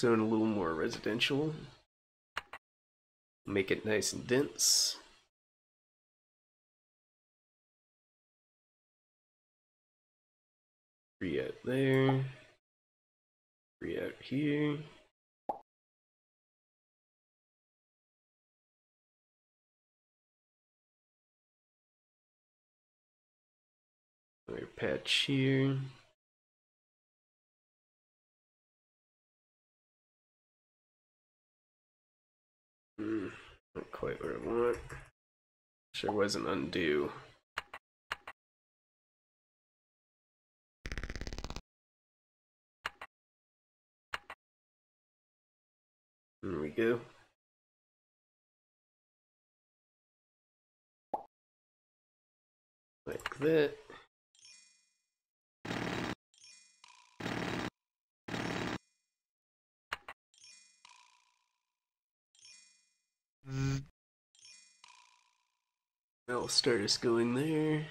Zone a little more residential. Make it nice and dense. Three out there. Three out here. Another patch here. Mm, not quite where I want. Sure wasn't undo. There we go. Like that. That'll start us going there.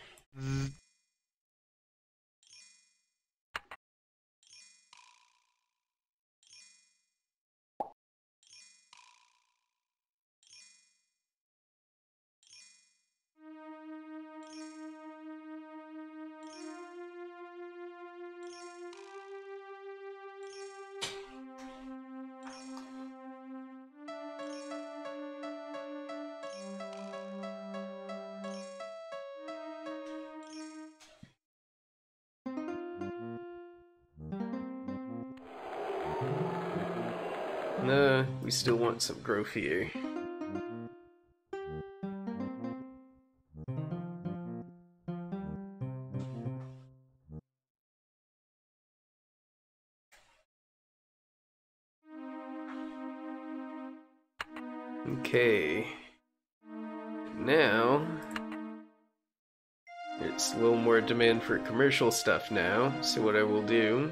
We still want some growth here. Okay. Now, it's a little more demand for commercial stuff now, so what I will do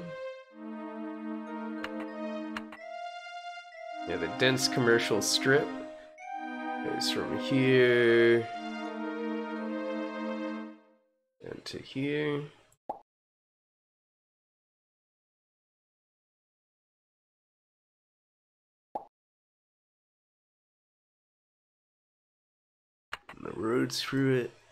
dense commercial strip goes from here down to here. And the roads through it.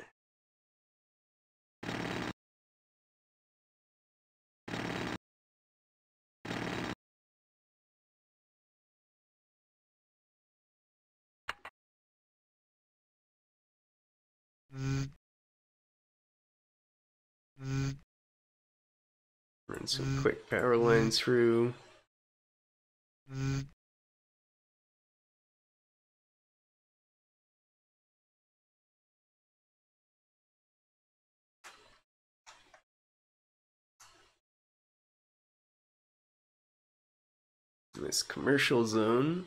Some quick power lines mm-hmm. through. This commercial zone.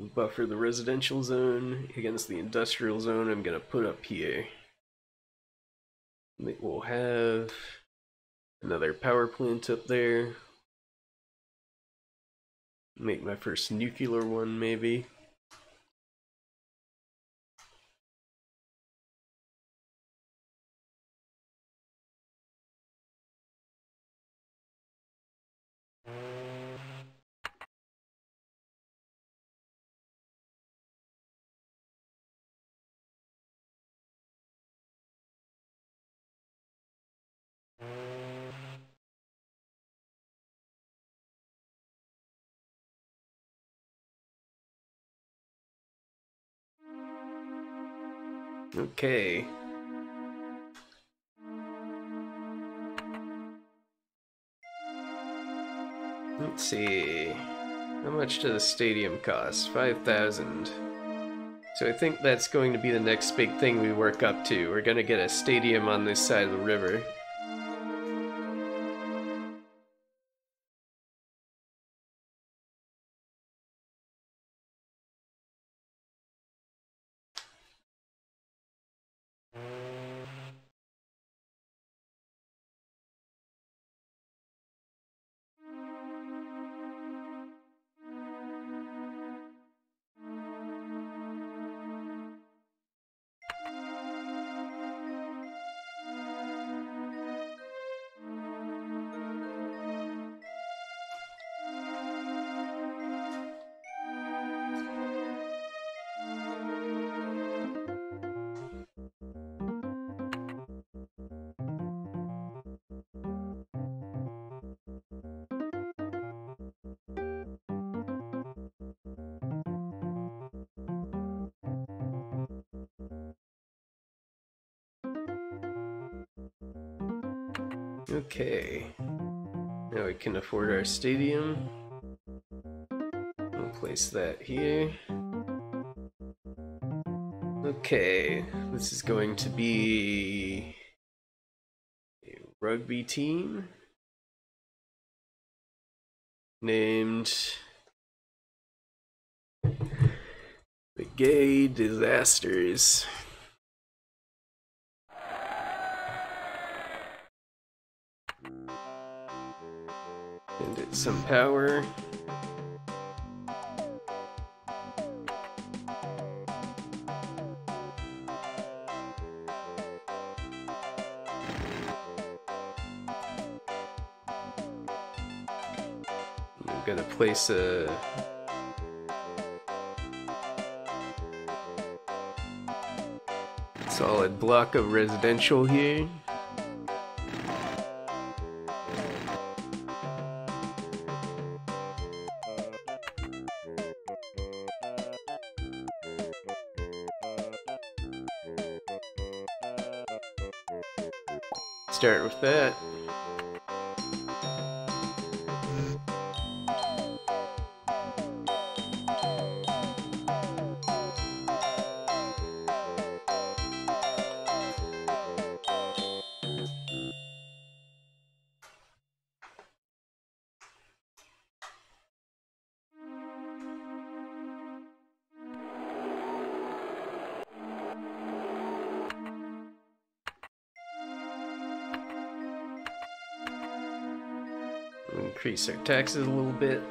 Buffer the residential zone against the industrial zone I'm gonna put up here. We'll have another power plant up there. Make my first nuclear one, maybe. Okay. Let's see. How much does the stadium cost? 5,000. So I think that's going to be the next big thing we work up to. We're gonna get a stadium on this side of the river. Afford our stadium. We'll place that here. Okay, this is going to be a rugby team named the Gay Disasters. Some power. I'm gonna place a solid block of residential here. That. Our taxes a little bit.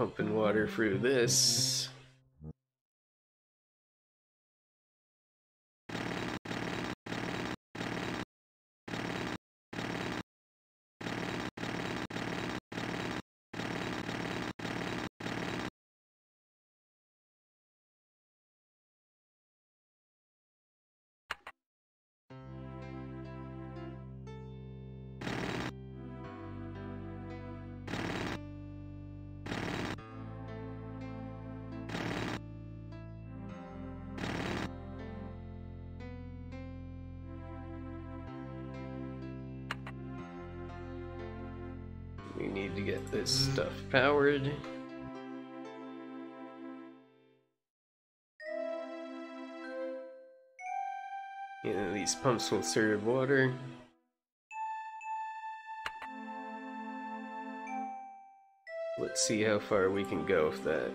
Pumping water through this. These pumps will water. Let's see how far we can go with that.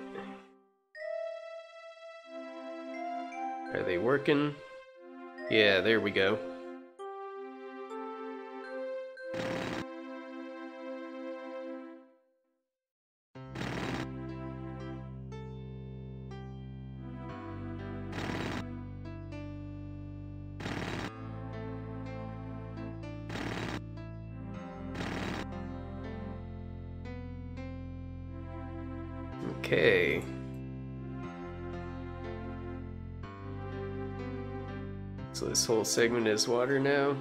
Are they working? Yeah, there we go. Whole segment is water now.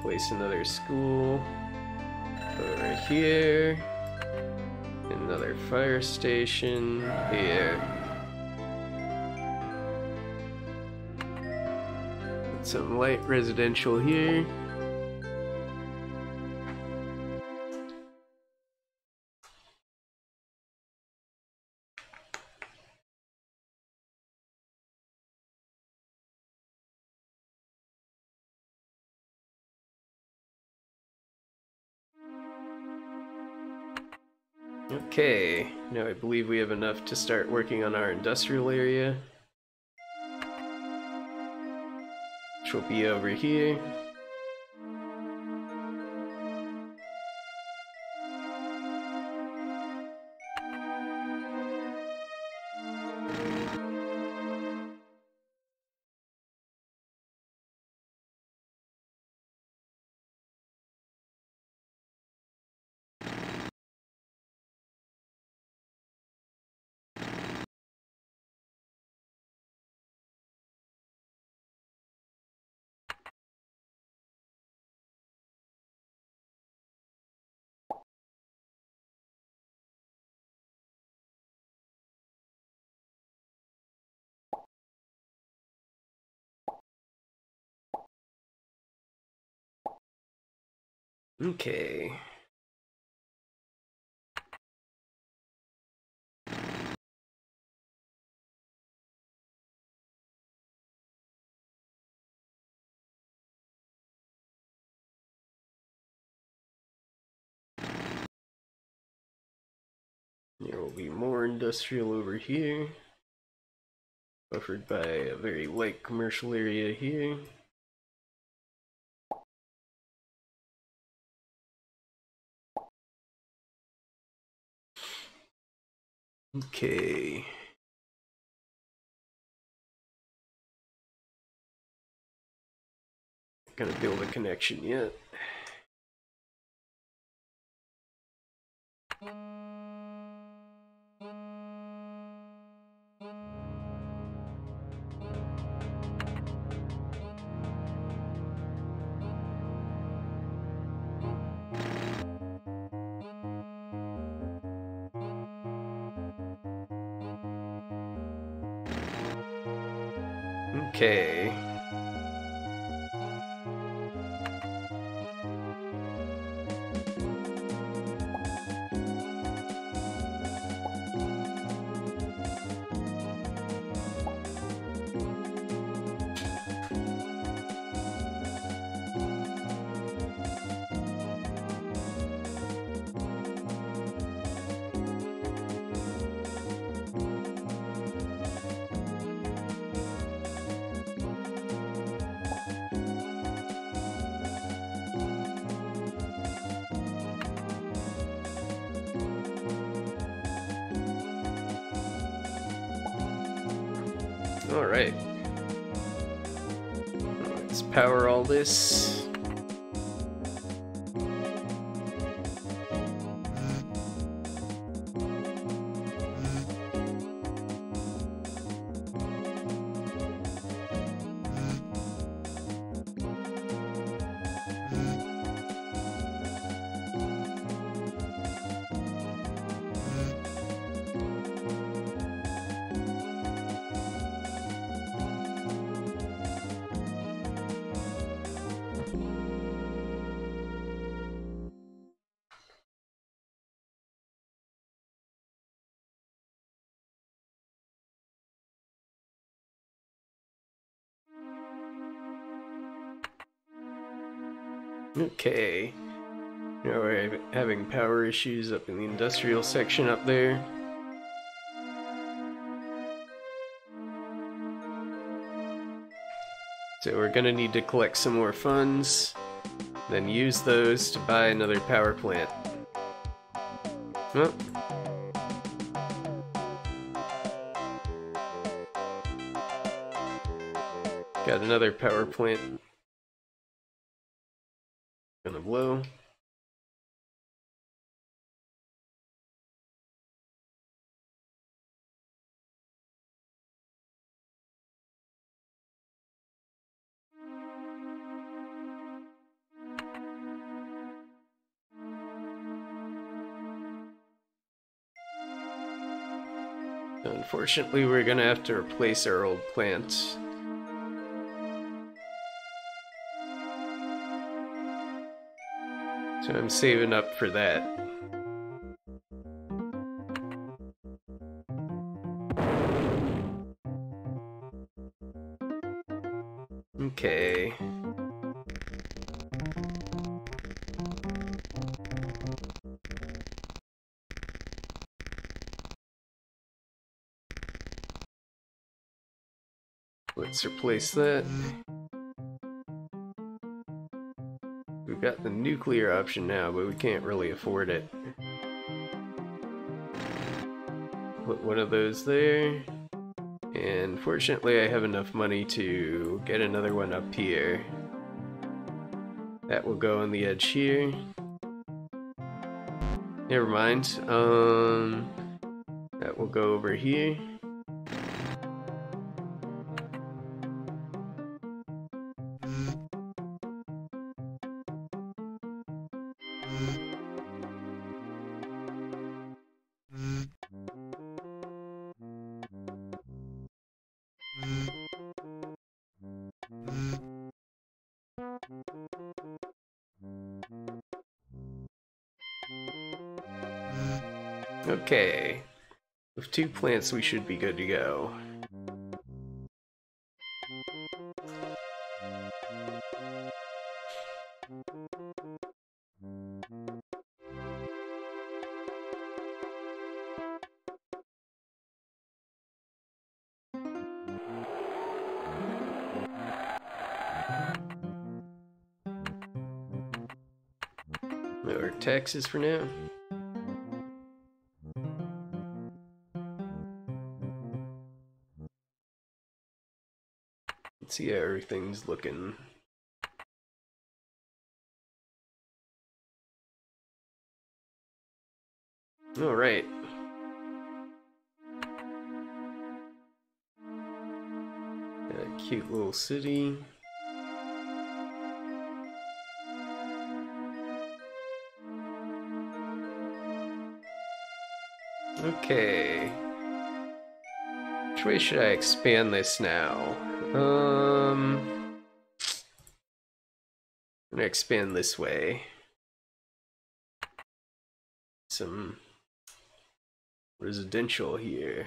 Place another school over here. Another fire station here. Some light residential here. Okay, now I believe we have enough to start working on our industrial area. Which will be over here. Okay. There will be more industrial over here. Buffered by a very light commercial area here. Okay. Gonna build a connection yet. Okay. This. Okay. Now we're having power issues up in the industrial section up there. So we're gonna need to collect some more funds, then use those to buy another power plant. Oh. Got another power plant Unfortunately, we're gonna have to replace our old plant. So I'm saving up for that. Let's replace that. We've got the nuclear option now, but we can't really afford it. Put one of those there. And fortunately I have enough money to get another one up here. That will go on the edge here. Never mind. Um, that will go over here. Okay. With two plants, we should be good to go. Taxes for now. See how everything's looking. All right. A cute little city. Okay. Which way should I expand this now? Um, I'm gonna expand this way. Some residential here.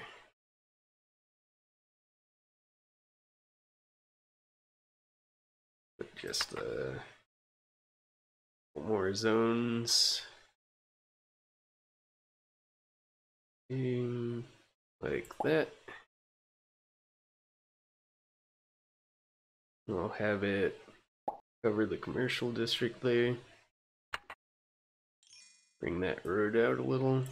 Just uh, more zones. Like that. I'll have it cover the commercial district there. Bring that road out a little.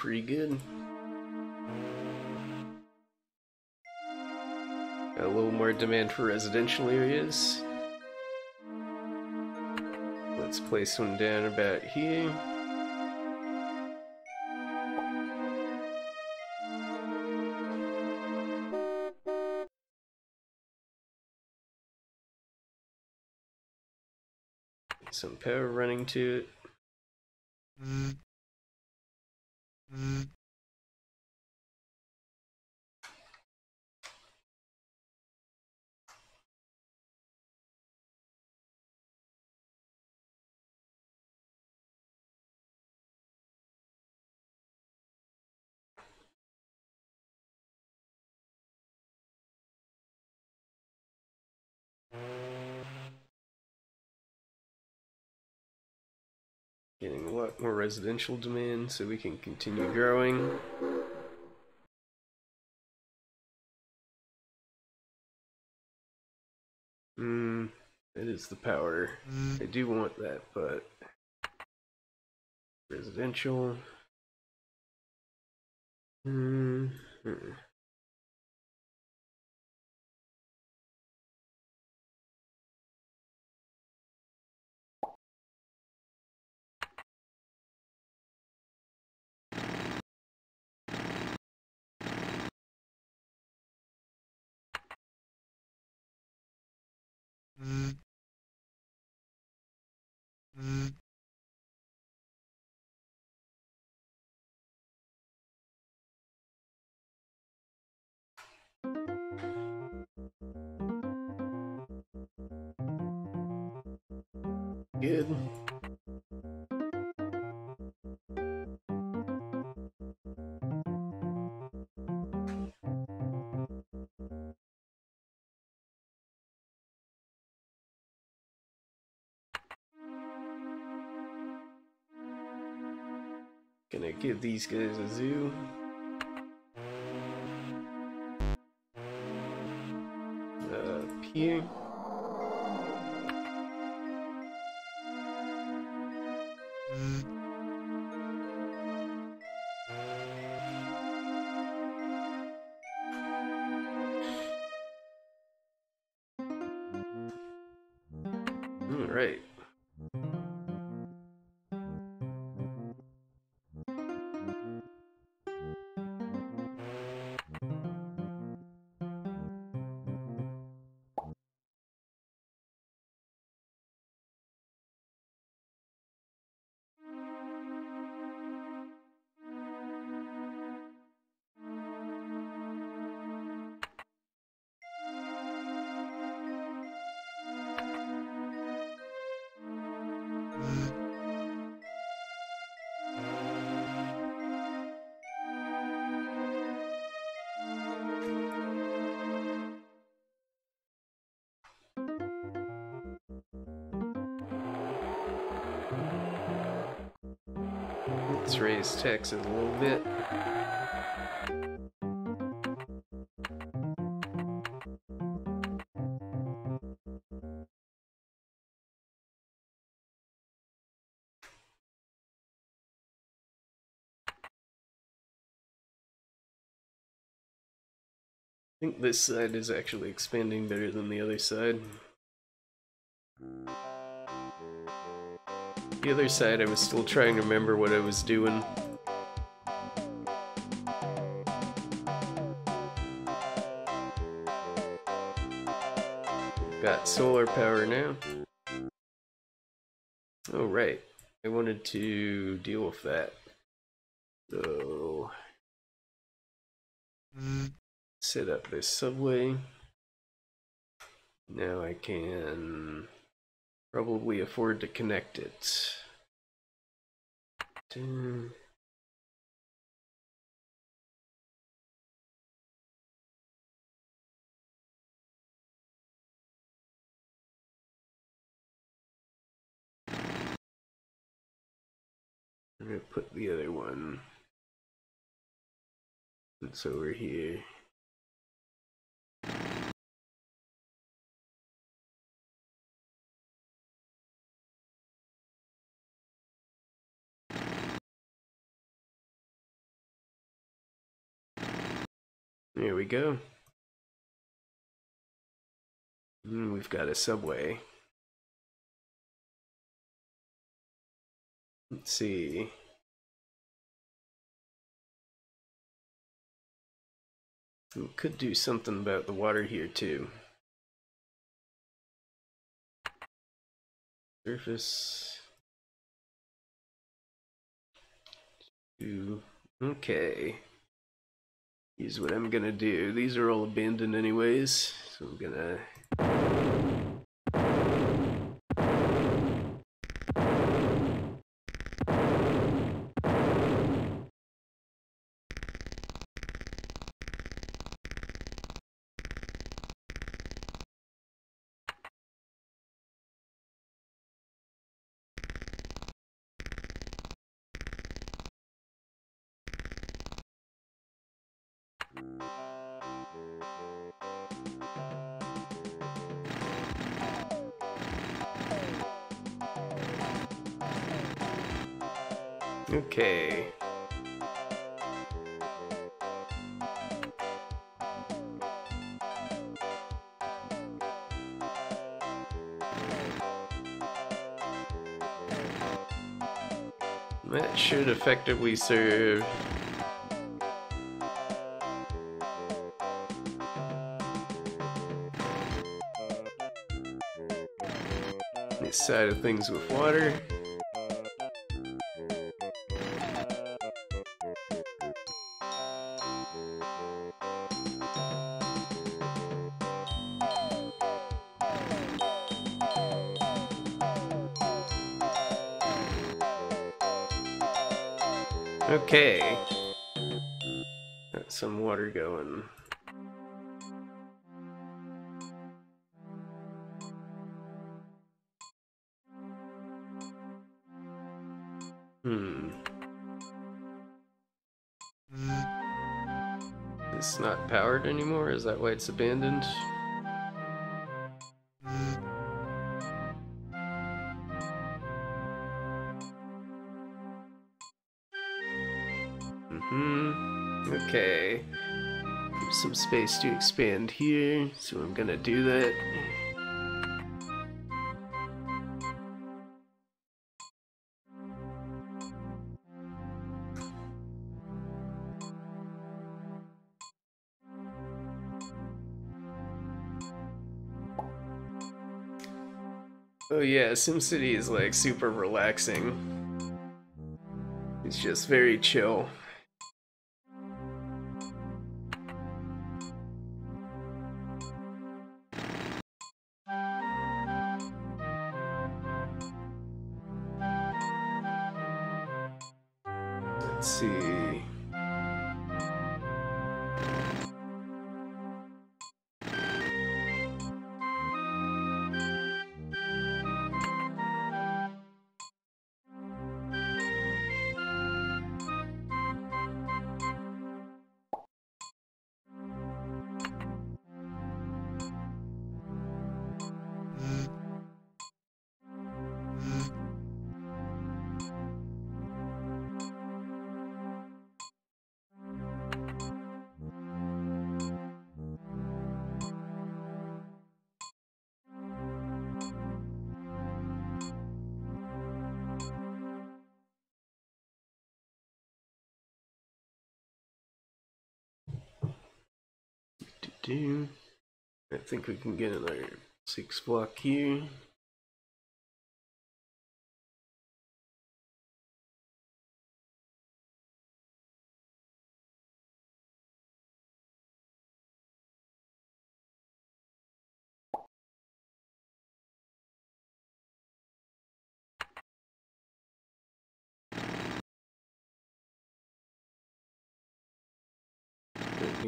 Pretty good. Got a little more demand for residential areas. Let's place one down about here. Some power running to it. Lot more residential demand so we can continue growing. Hmm, that is the power. I do want that, but residential. Hmm. hmm. Z. Z. Good. Give these guys a zoo. Uh, Up here. All right. Raise taxes a little bit. I think this side is actually expanding better than the other side. The other side, I was still trying to remember what I was doing. Got solar power now. Oh, right. I wanted to deal with that. So... Set up this subway. Now I can probably afford to connect it. I'm gonna put the other one. It's over here. There we go. And we've got a subway. Let's see. We could do something about the water here too. Surface. Two. Okay. Here's what I'm gonna do. These are all abandoned anyways, so I'm gonna Okay. That should effectively serve this side of things with water. It's not powered anymore? Is that why it's abandoned? Mm-hmm. Okay. Some space to expand here, so I'm gonna do that. Oh yeah, SimCity is like super relaxing. It's just very chill. Do. I think we can get another six block here.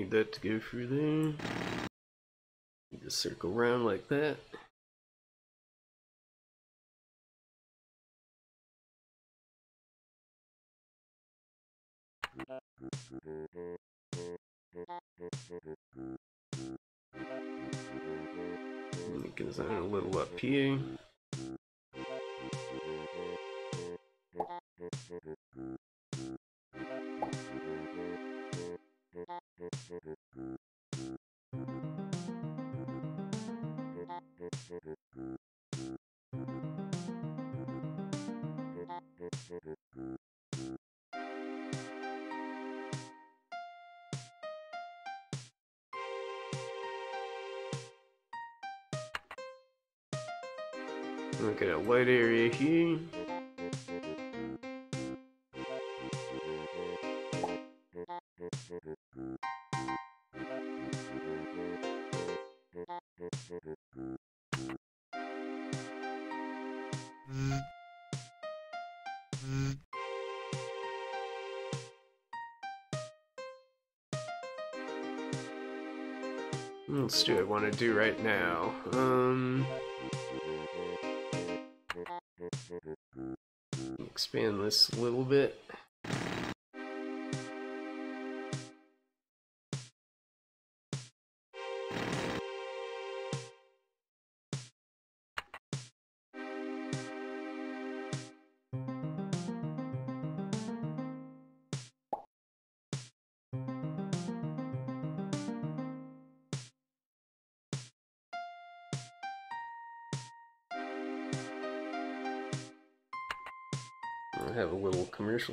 Need that to go through there. Need to circle around like that. Goes on a little up here. Look at a white area here. Let's do what I want to do right now. Um, expand this a little bit.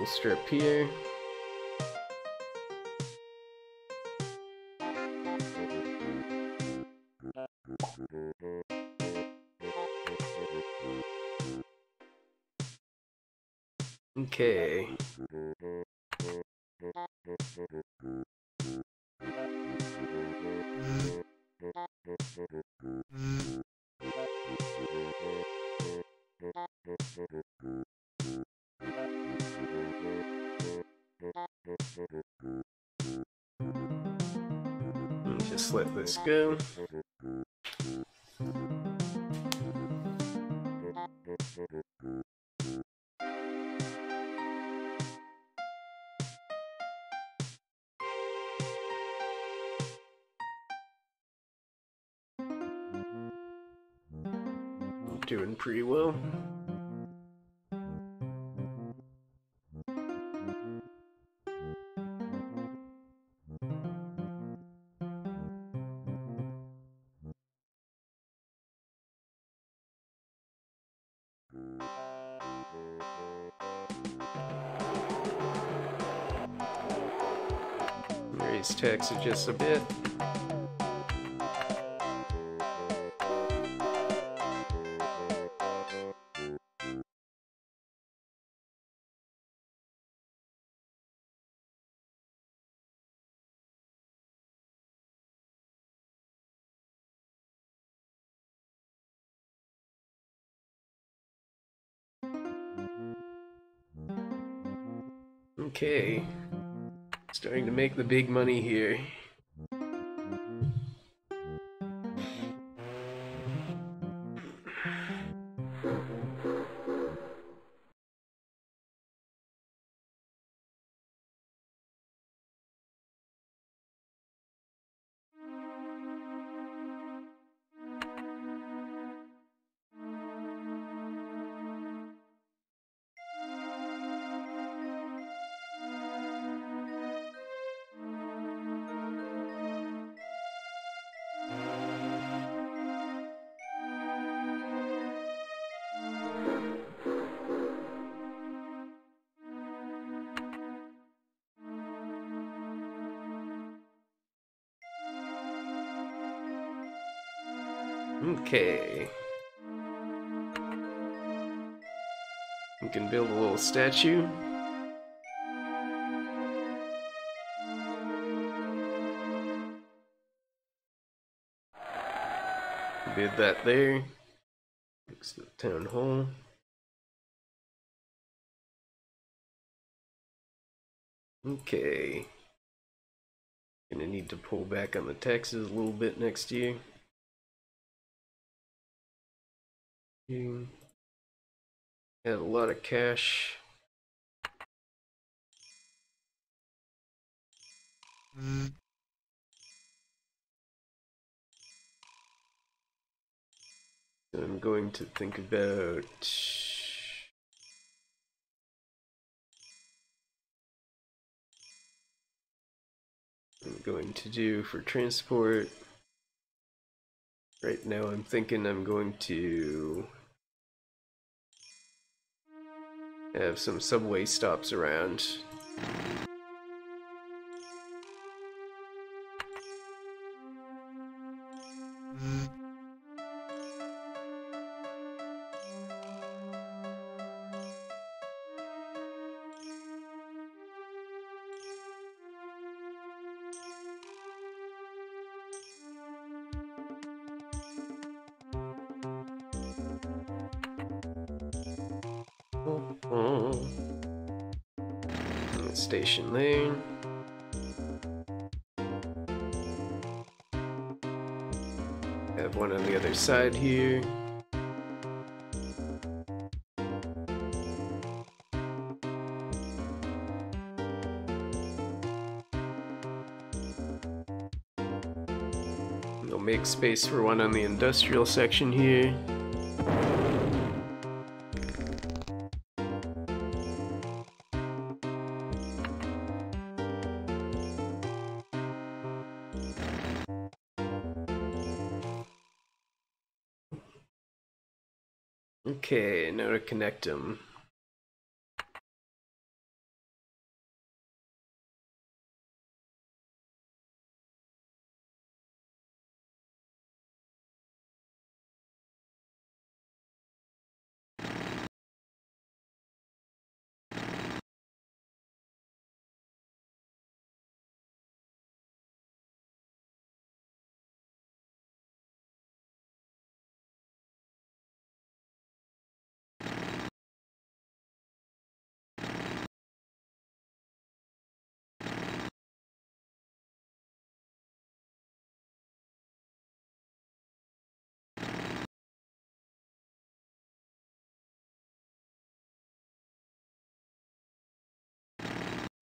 Strip here. Okay. Just Raise taxes just a bit. Okay. Starting to make the big money here. Statue. Did that there. To the town hall. Okay. Gonna need to pull back on the taxes a little bit next year. Hmm. You have a lot of cash. I'm going to think about I'm going to do for transport. Right now I'm thinking I'm going to have some subway stops around. Station side here. We'll make space for one on the industrial section here. Now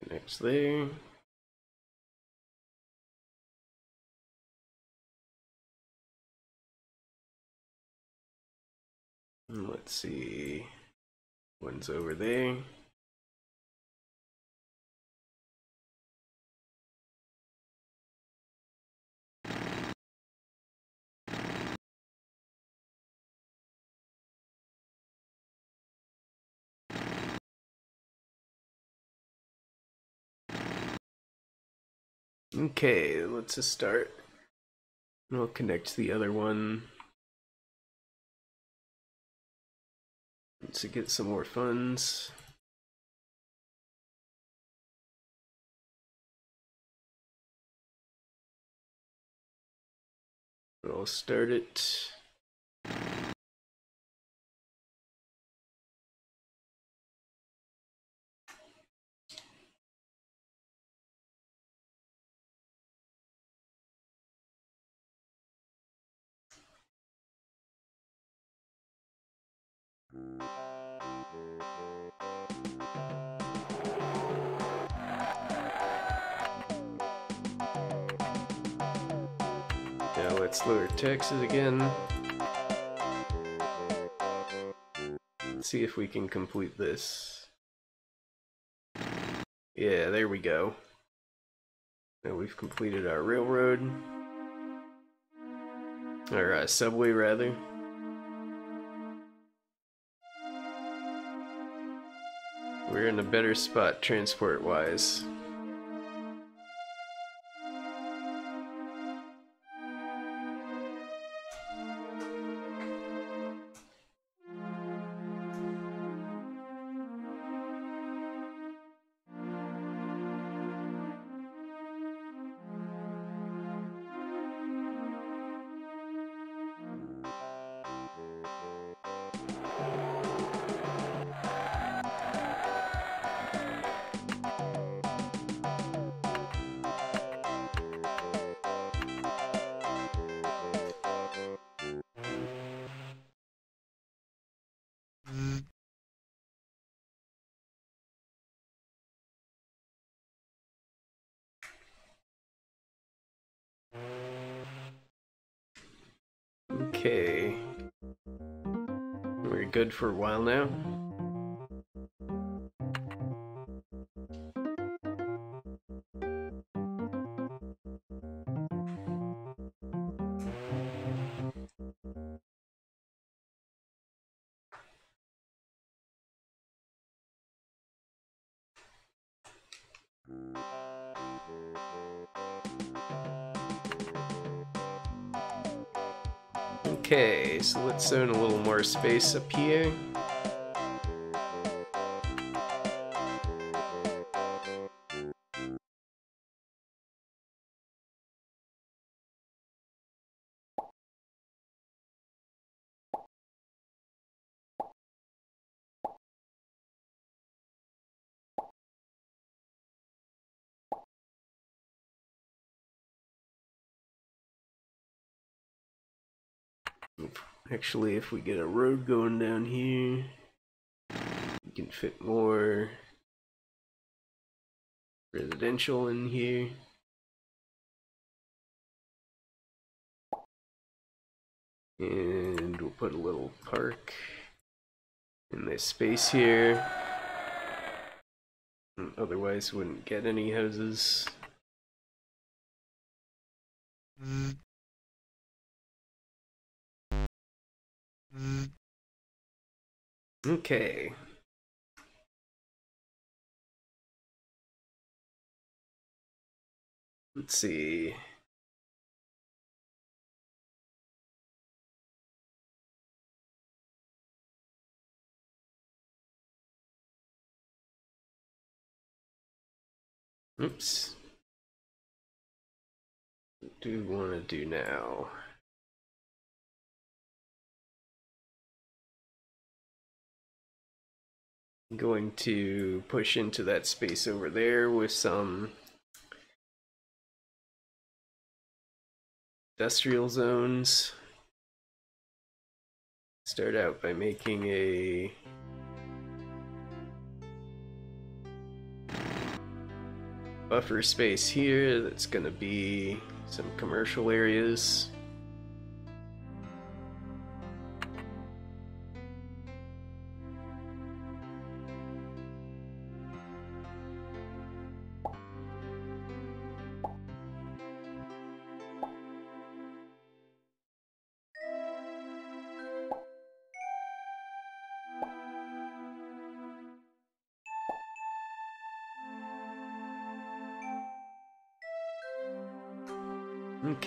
Next there. Let's see. One's over there. Okay, let's just start. We'll connect the other one. To get some more funds. I'll start it. Lower taxes again. Let's see if we can complete this. Yeah, there we go. Now we've completed our railroad. Or uh, subway, rather. We're in a better spot transport-wise. For a while now. Zone a little more space up here. Actually, if we get a road going down here, we can fit more residential in here. And we'll put a little park in this space here. Otherwise, wouldn't get any houses. Okay. Let's see. Oops. What do we want to do now? Going to push into that space over there with some industrial zones. Start out by making a buffer space here that's going to be some commercial areas.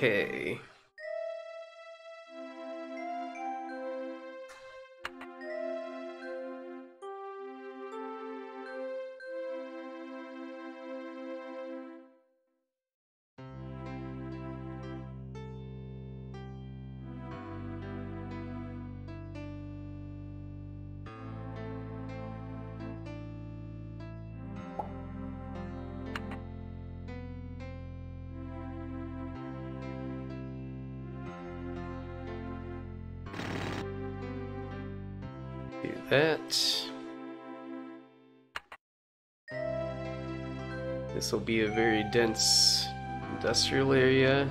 Okay. Be a very dense industrial area.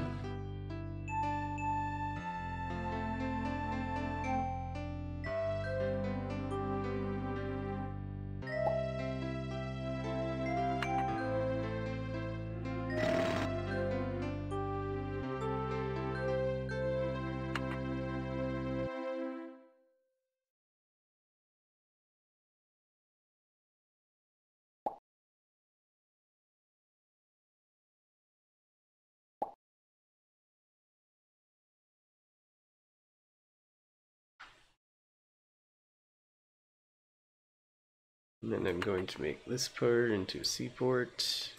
Going to make this part into a seaport.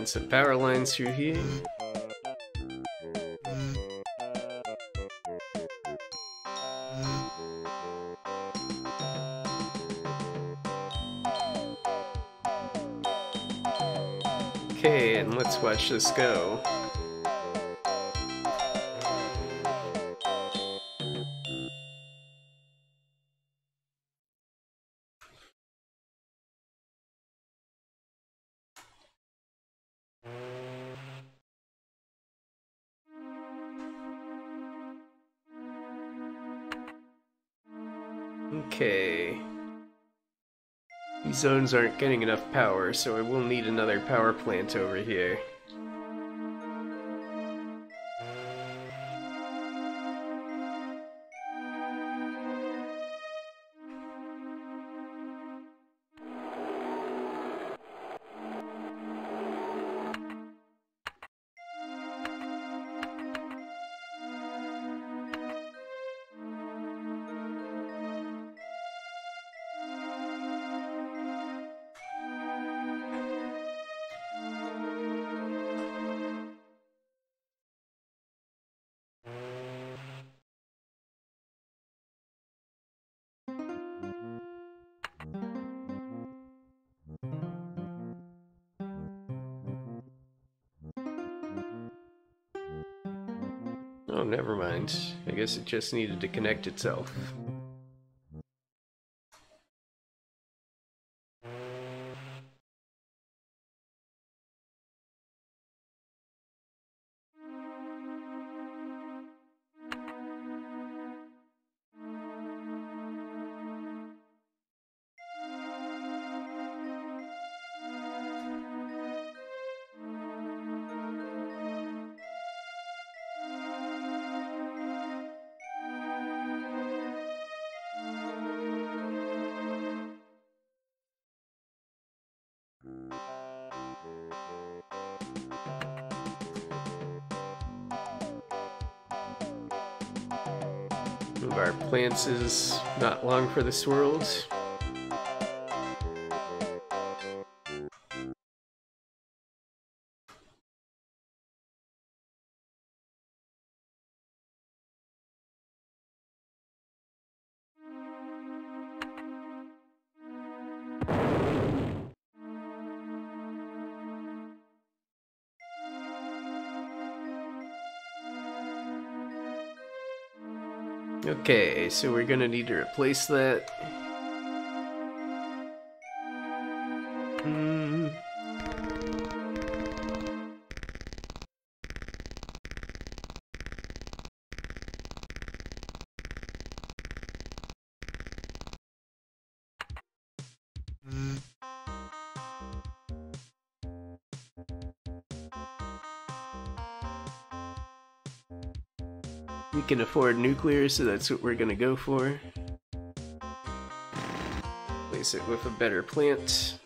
Run some power lines through here. Okay, and let's watch this go. Zones aren't getting enough power, so I will need another power plant over here. Just needed to connect itself. Move our plants is not long for this world. So we're gonna need to replace that. Can afford nuclear, so that's what we're gonna go for. Place it with a better plant.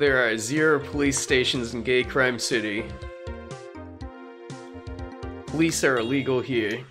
There are zero police stations in Gay Crime City. Police are illegal here.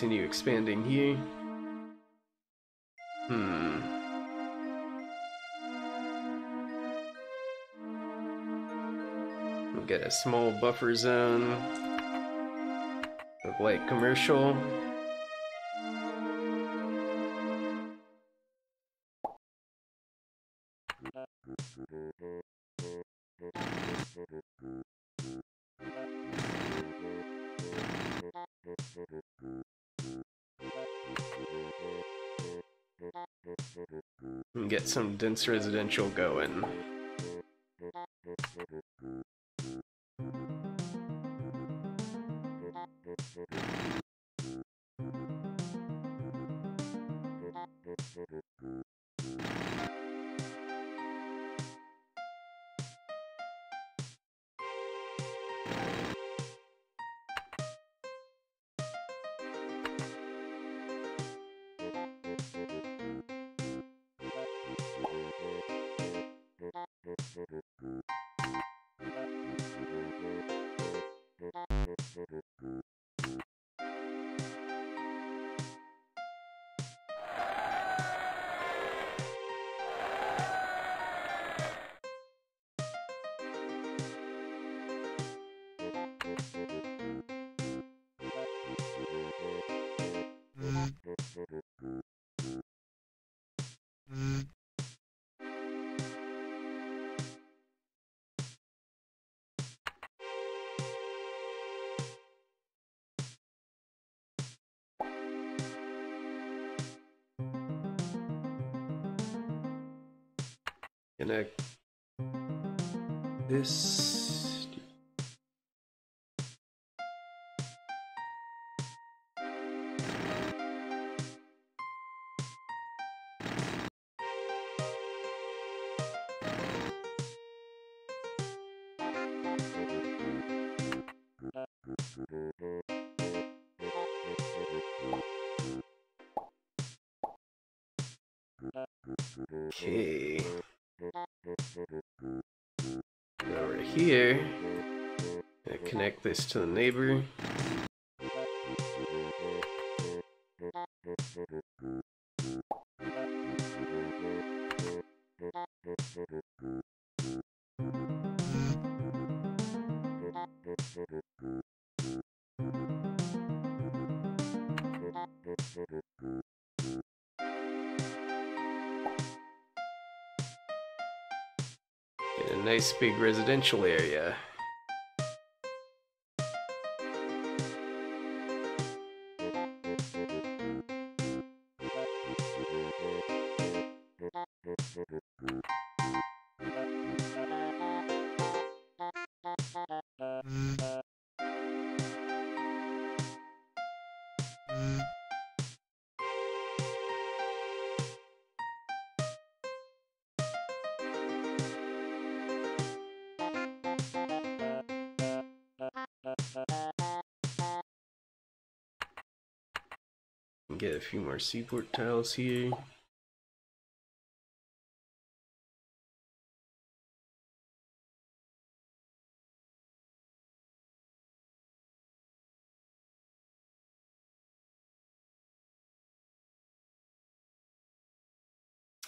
Continue expanding here. Hmm. We'll get a small buffer zone of light commercial. Some dense residential going. This to the neighbor. Get a nice big residential area. Few more seaport tiles here.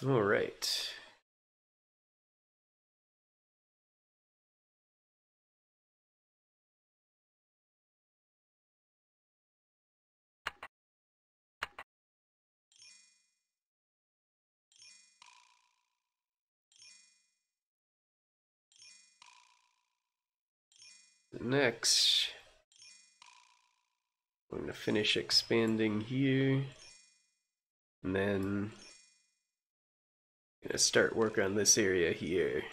All right. Next, I'm going to finish expanding here, and then I'm gonna start work on this area here.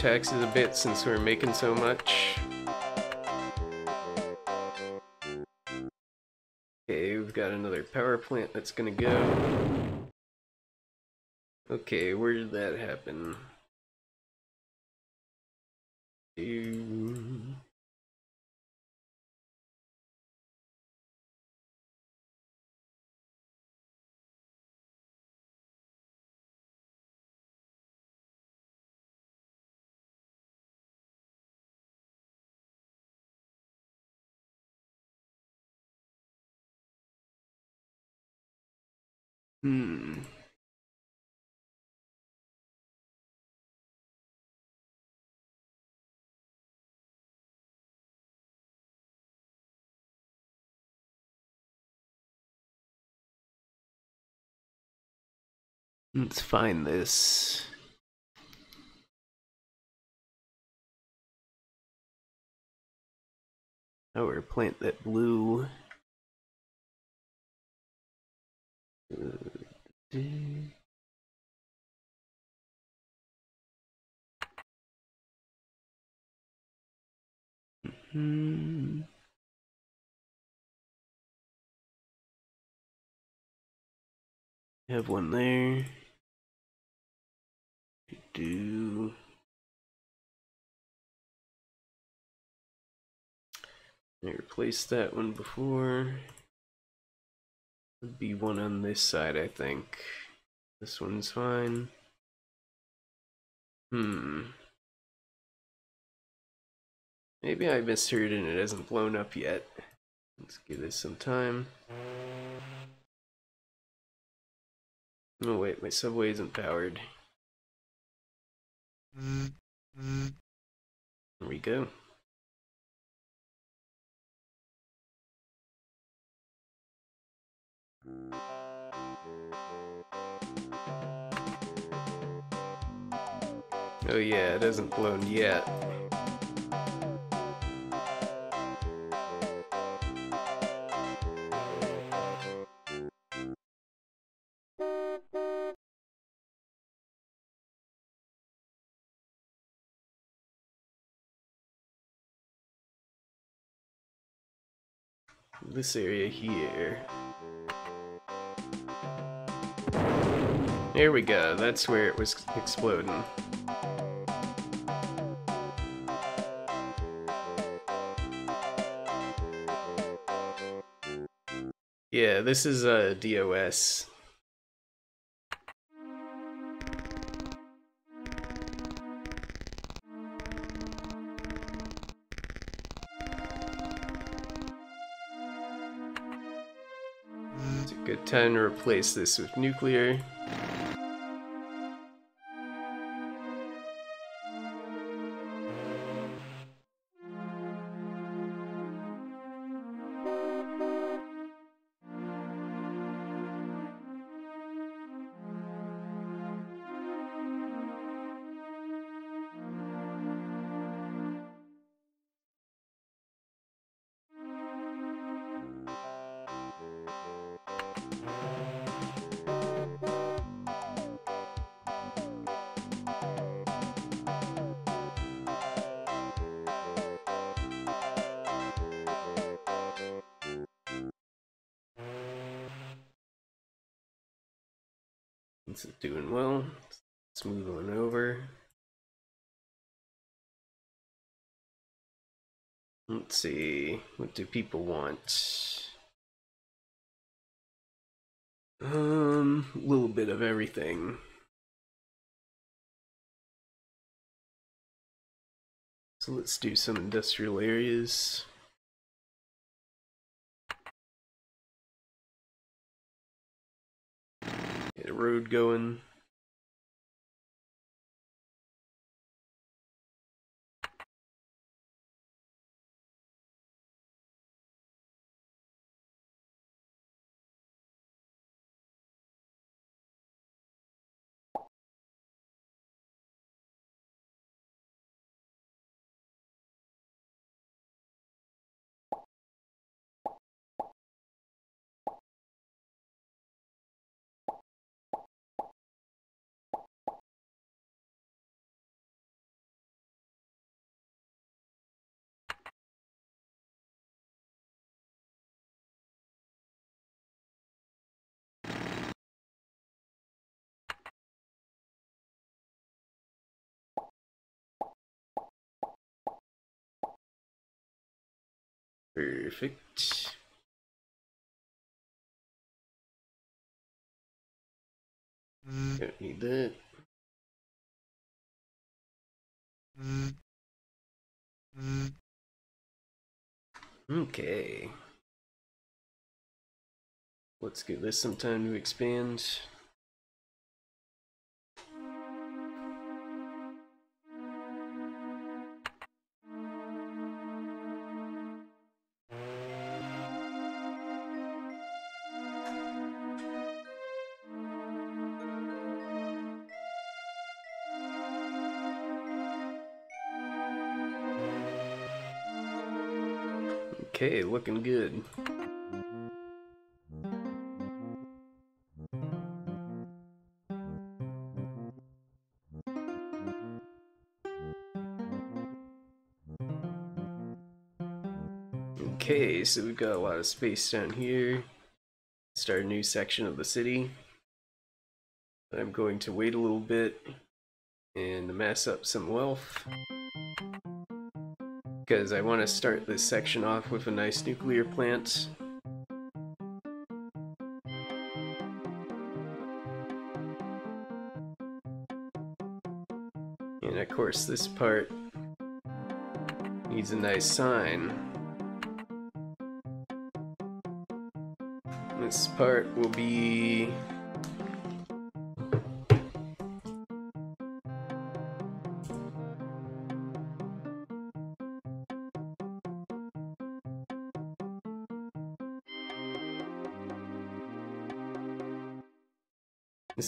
Taxes a bit since we're making so much. Okay, we've got another power plant that's gonna go. Okay, where did that happen? Hmm. Let's find this. Our plant that Hmm. Have one there. Do. I replaced that one before. Would be one on this side, I think. This one's fine. Hmm. Maybe I misheard and it hasn't blown up yet. Let's give this some time. Oh wait, my subway isn't powered. There we go. Oh yeah, it hasn't blown yet. This area here. There we go, that's where it was exploding. Yeah, this is uh, a DOS. It's a good time to replace this with nuclear. Do people want? Um, a little bit of everything. So let's do some industrial areas. Get a road going. Perfect. Don't need that. Okay. Let's give this some time to expand. Okay, looking good. Okay, so we've got a lot of space down here. Start a new section of the city. I'm going to wait a little bit and amass up some wealth because I want to start this section off with a nice nuclear plant. And of course this part needs a nice sign. This part will be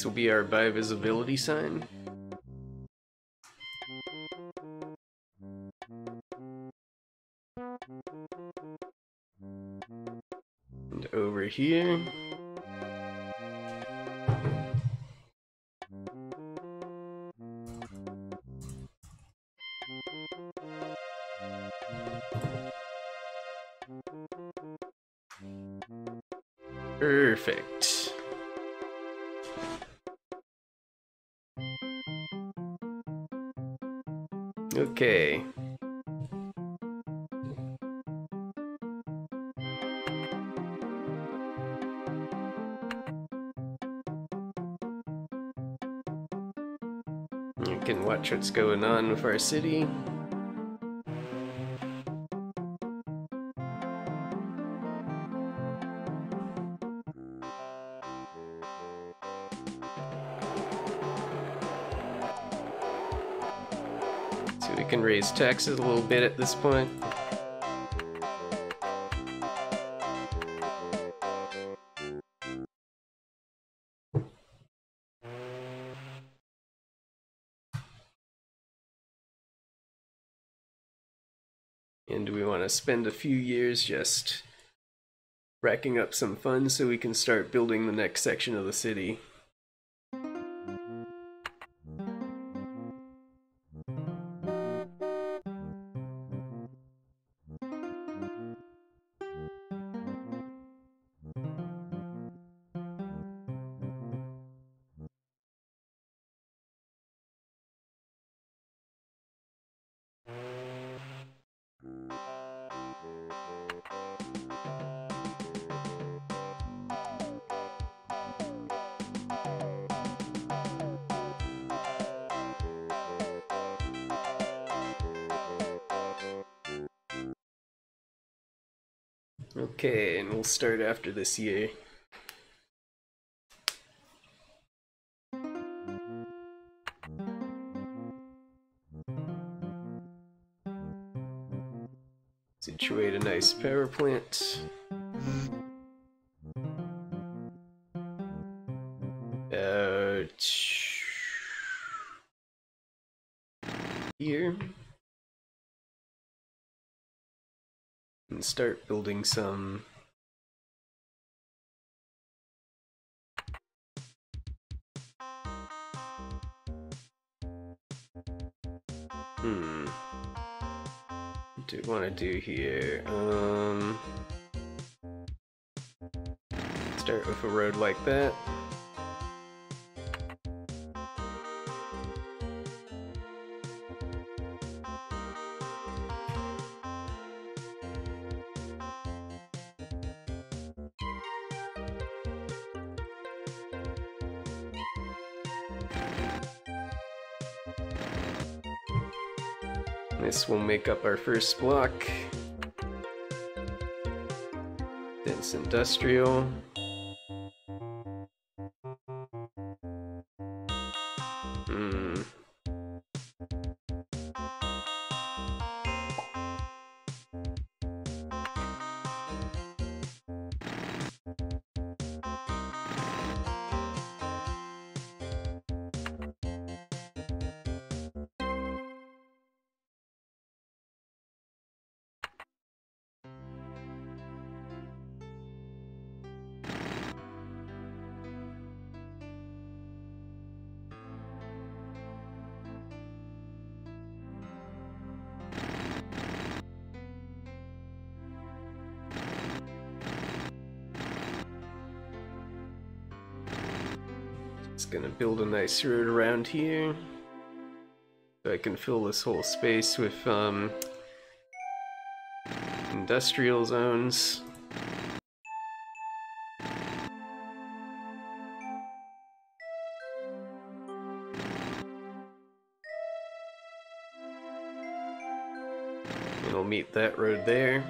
This will be our biovisibility sign. And over here. what's going on with our city. So we can raise taxes a little bit at this point. Spend a few years just racking up some funds so we can start building the next section of the city. Start after this year. Situate a nice power plant. Uh, here. And start building some do here? Um, start with a road like that. Make up our first block. Dense industrial. Nice road around here. So I can fill this whole space with um, industrial zones. It'll meet that road there.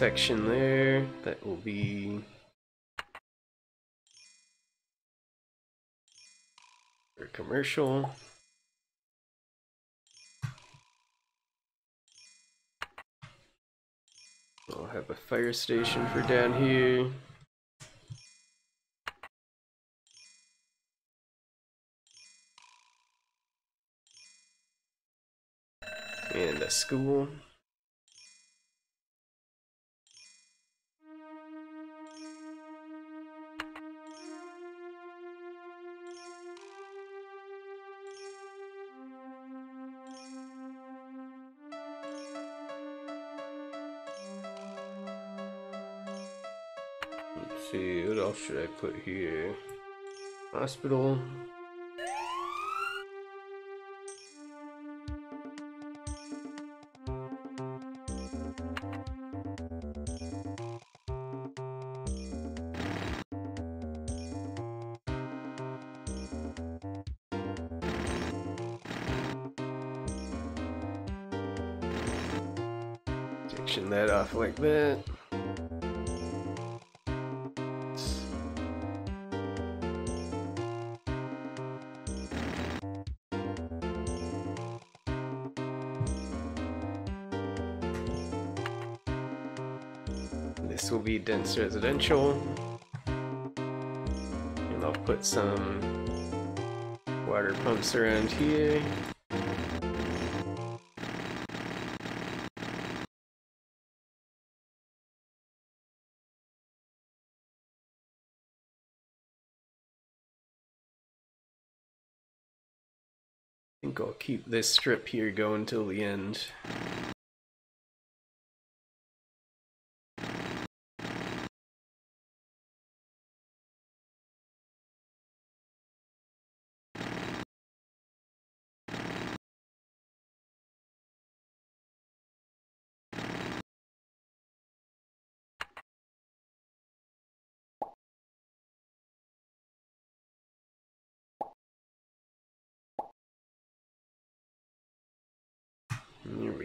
Section there that will be for commercial. I'll have a fire station for down here. And a school. Put here? Hospital. Section that off like that. Residential. And I'll put some water pumps around here. I think I'll keep this strip here going till the end.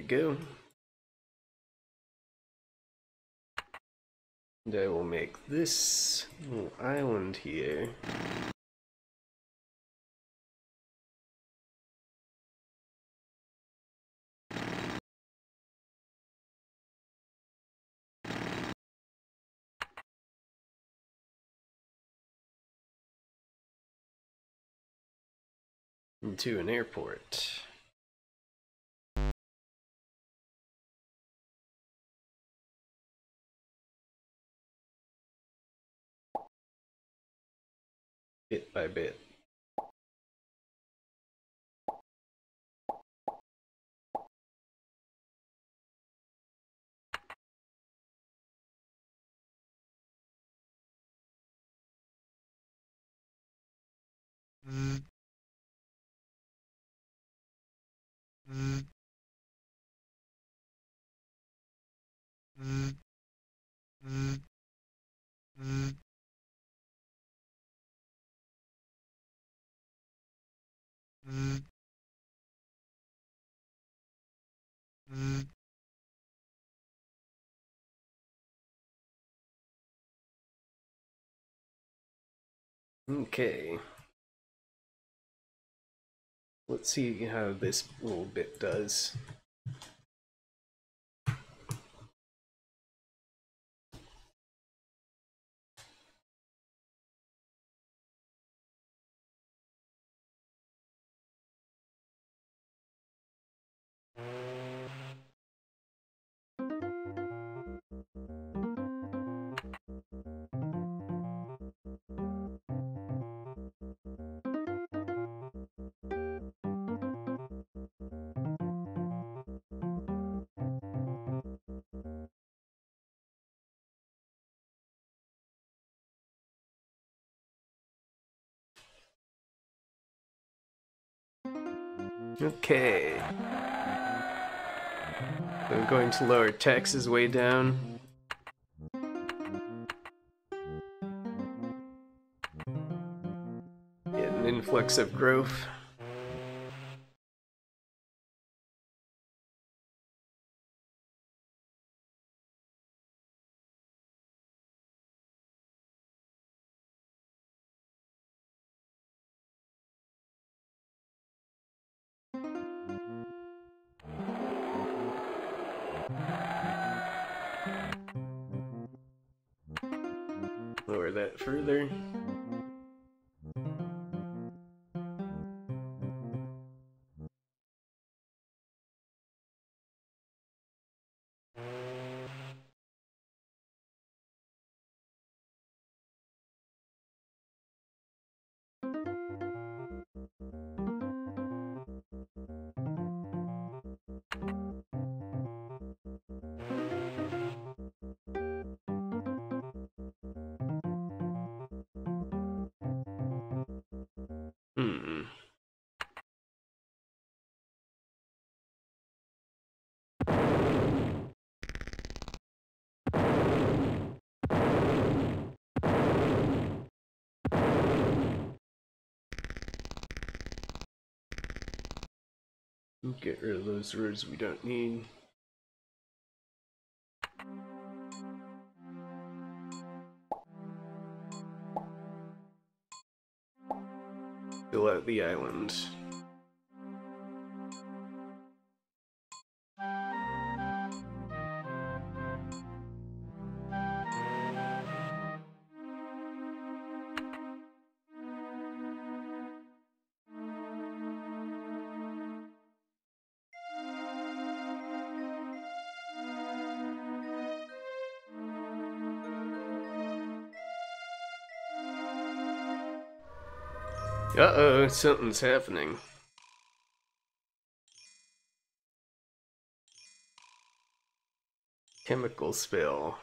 Go. And I will make this little island here. Into an airport. Bit by bit. Okay. Let's see how this little bit does. Okay. I'm going to lower taxes way down. Get an influx of growth. Further. Get rid of those words we don't need. Fill out the island. Something's happening. Chemical spill.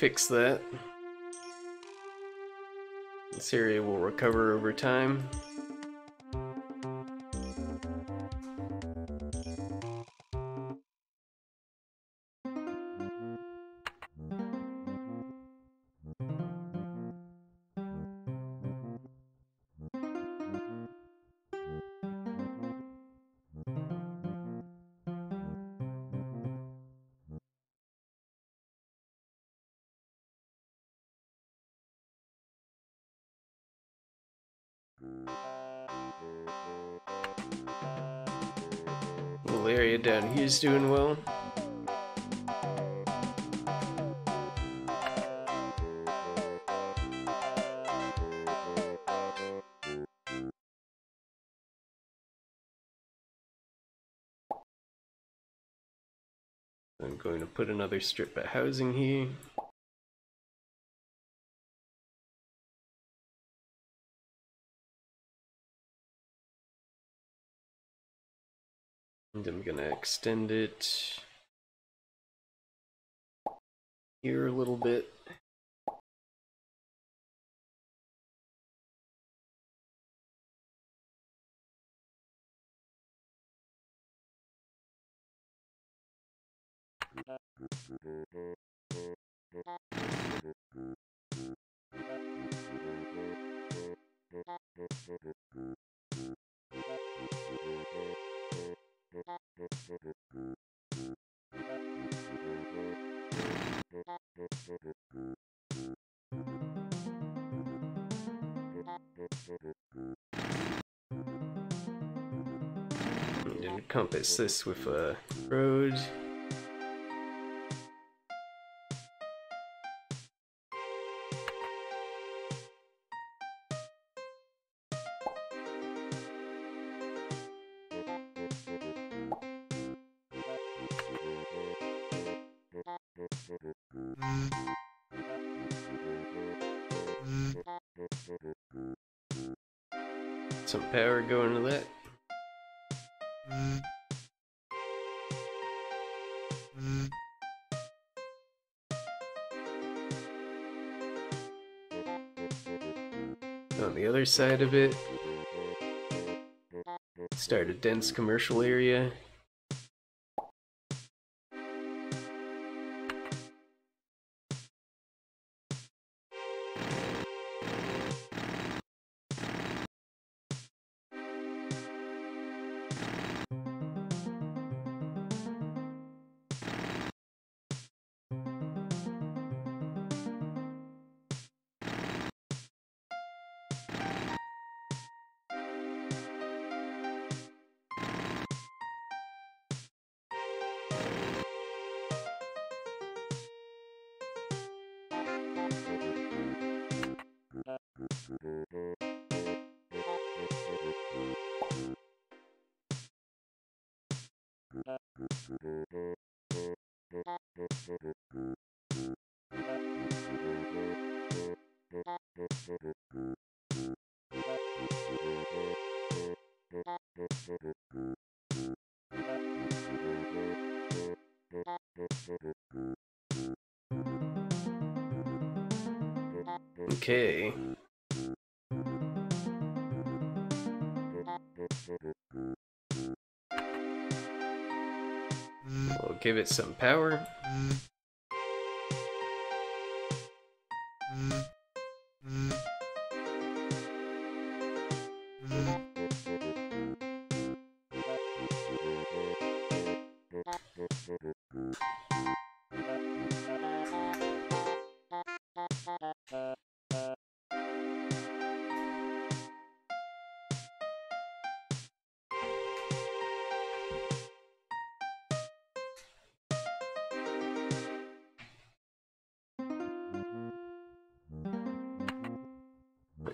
Fix that. This area will recover over time. Doing well. I'm going to put another strip of housing here. And I'm gonna extend it here a little bit. And encompass this with a road. Power going to that. On the other side of it, start a dense commercial area. Okay. We'll give it some power.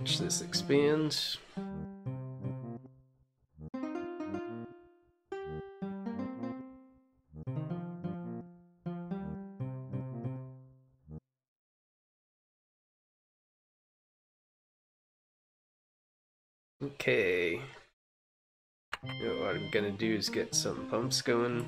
Watch this expand. Gonna do is get some pumps going.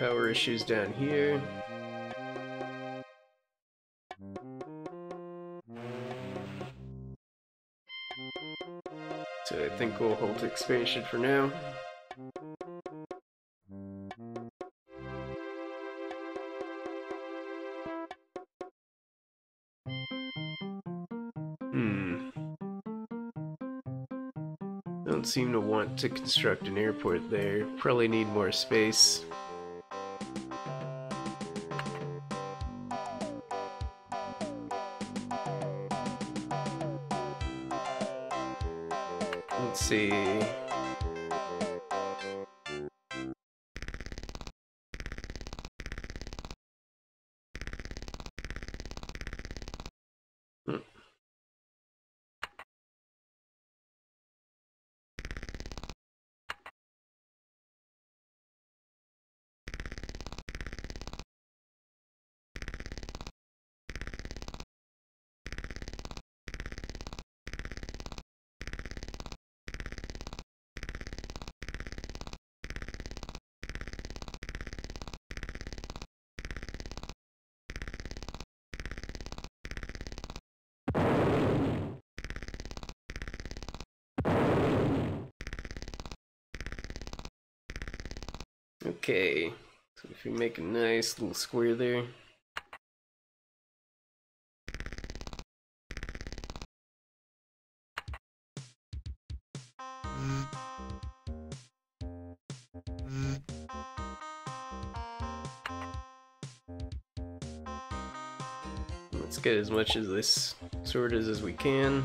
Power issues down here. So I think we'll hold expansion for now. Hmm. Don't seem to want to construct an airport there. Probably need more space. Nice little square there. Let's get as much of this sorted as we can.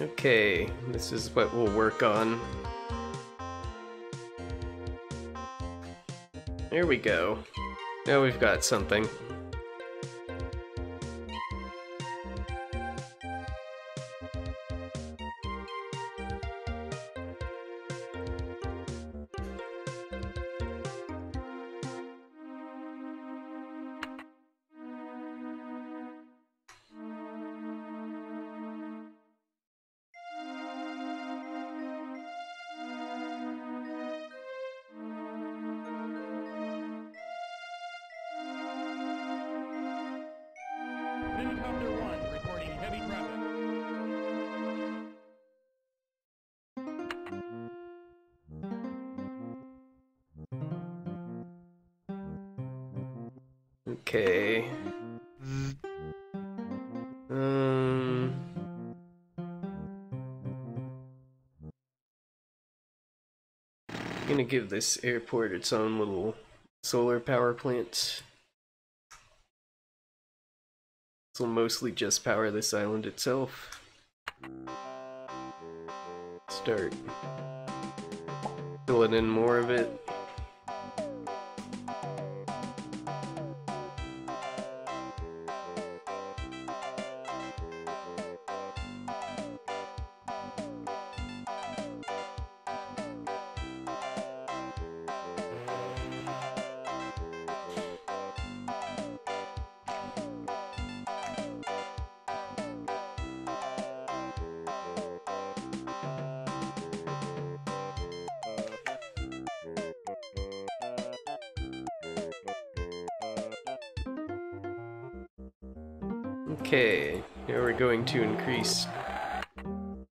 Okay, this is what we'll work on. There we go. Now we've got something. Give this airport its own little solar power plant. This will mostly just power this island itself. Start filling in more of it.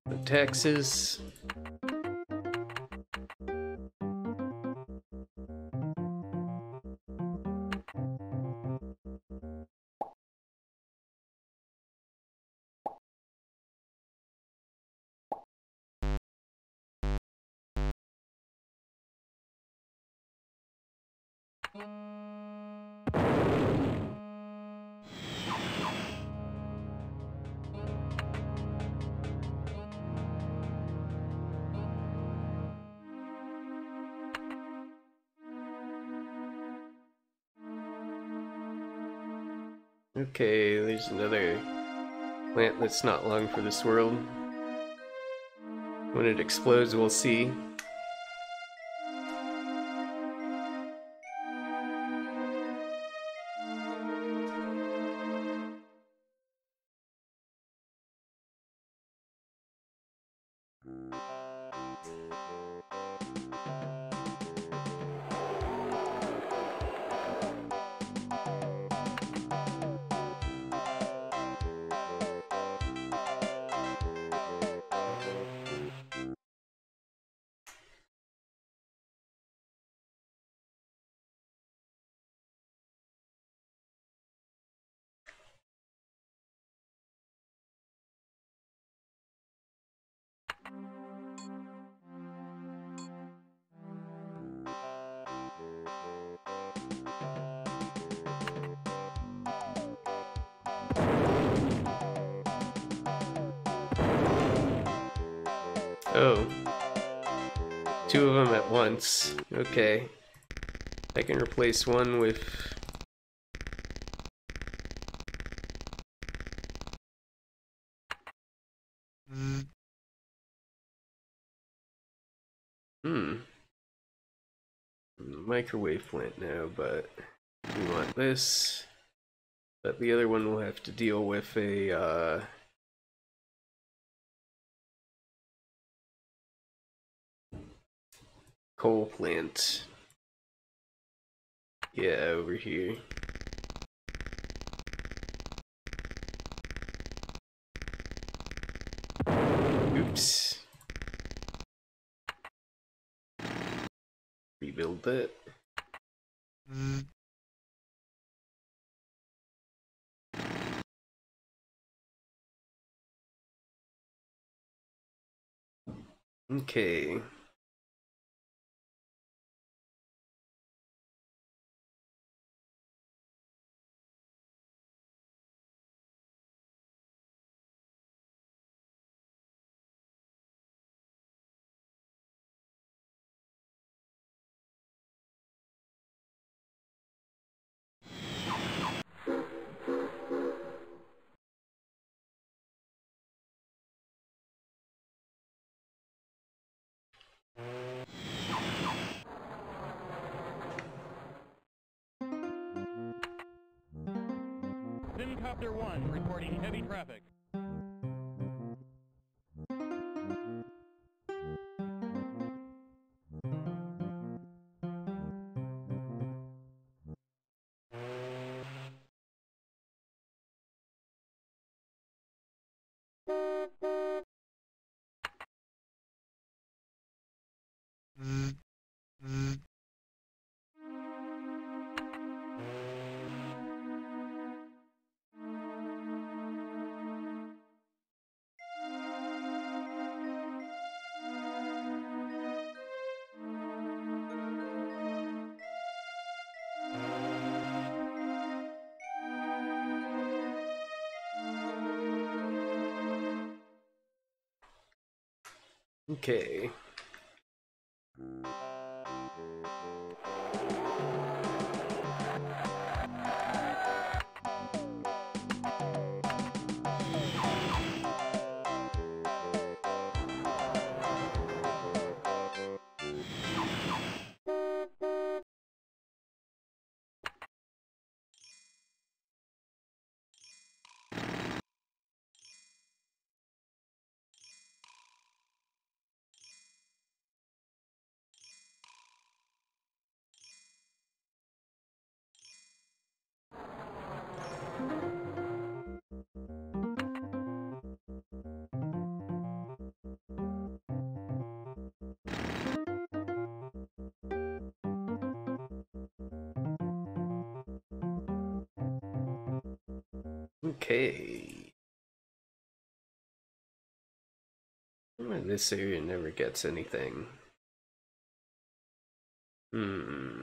The there's another plant that's not long for this world. When it explodes, we'll see. Replace one with... Hmm. Microwave plant now, but we want this. But the other one will have to deal with a, uh... coal plant. Yeah, over here. Oops. Rebuild that. Okay. Simcopter 1 reporting heavy traffic. Okay. Okay. This area never gets anything. Hmm.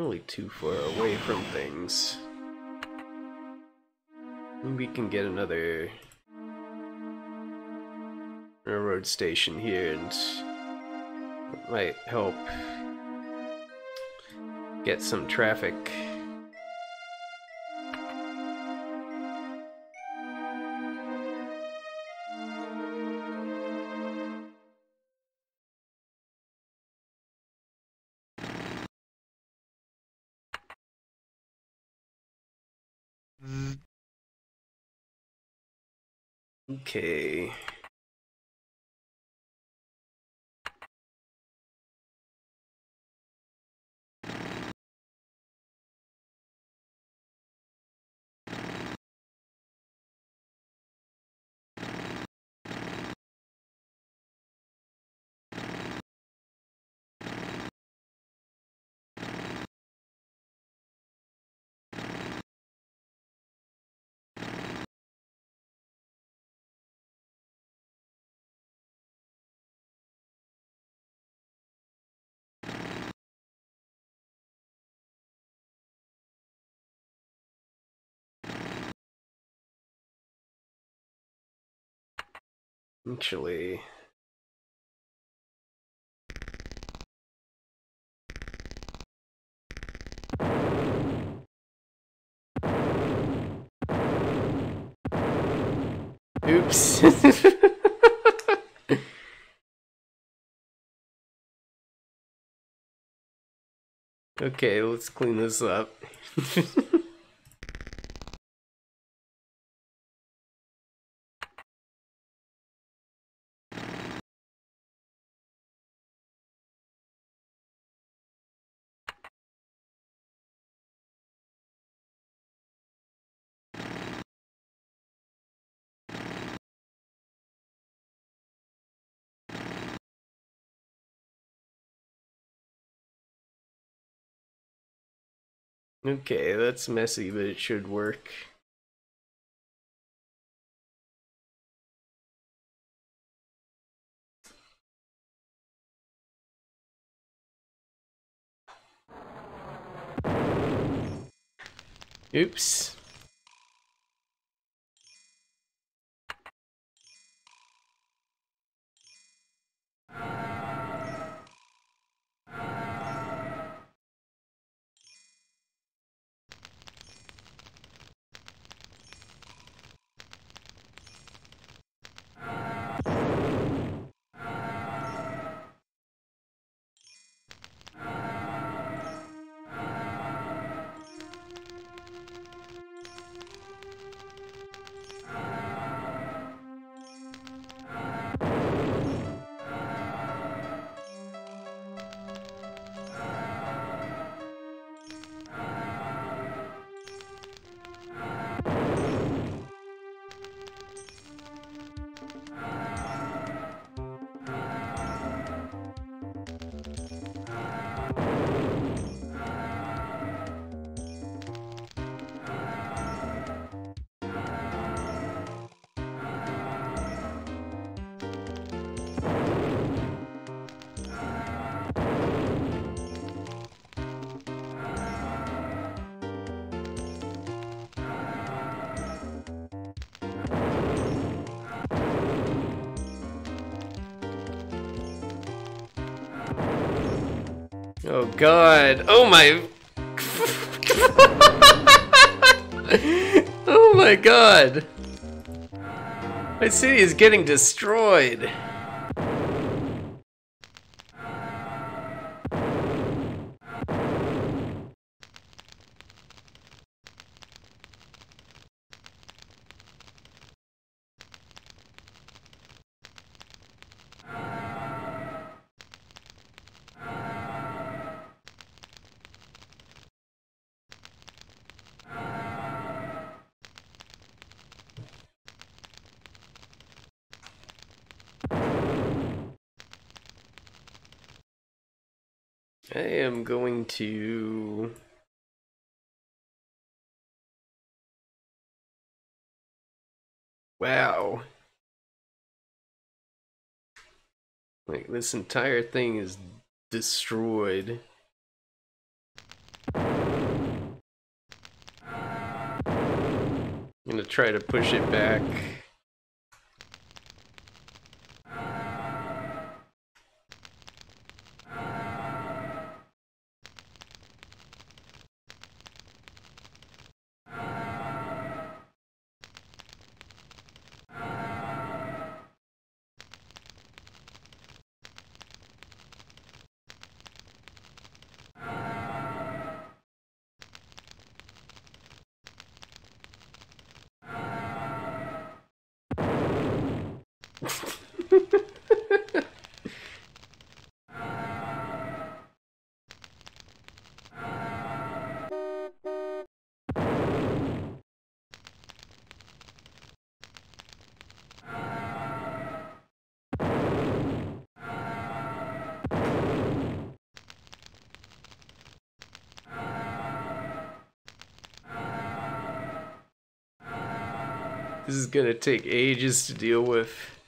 Really too far away from things. Maybe we can get another railroad station here and might help get some traffic. Okay. Actually, oops. (laughs) okay, let's clean this up. (laughs) Okay, that's messy, but it should work. Oops. God. Oh my. (laughs) oh my god. My city is getting destroyed. I am going to. Wow. Like, this entire thing is destroyed. I'm gonna try to push it back. This is gonna take ages to deal with.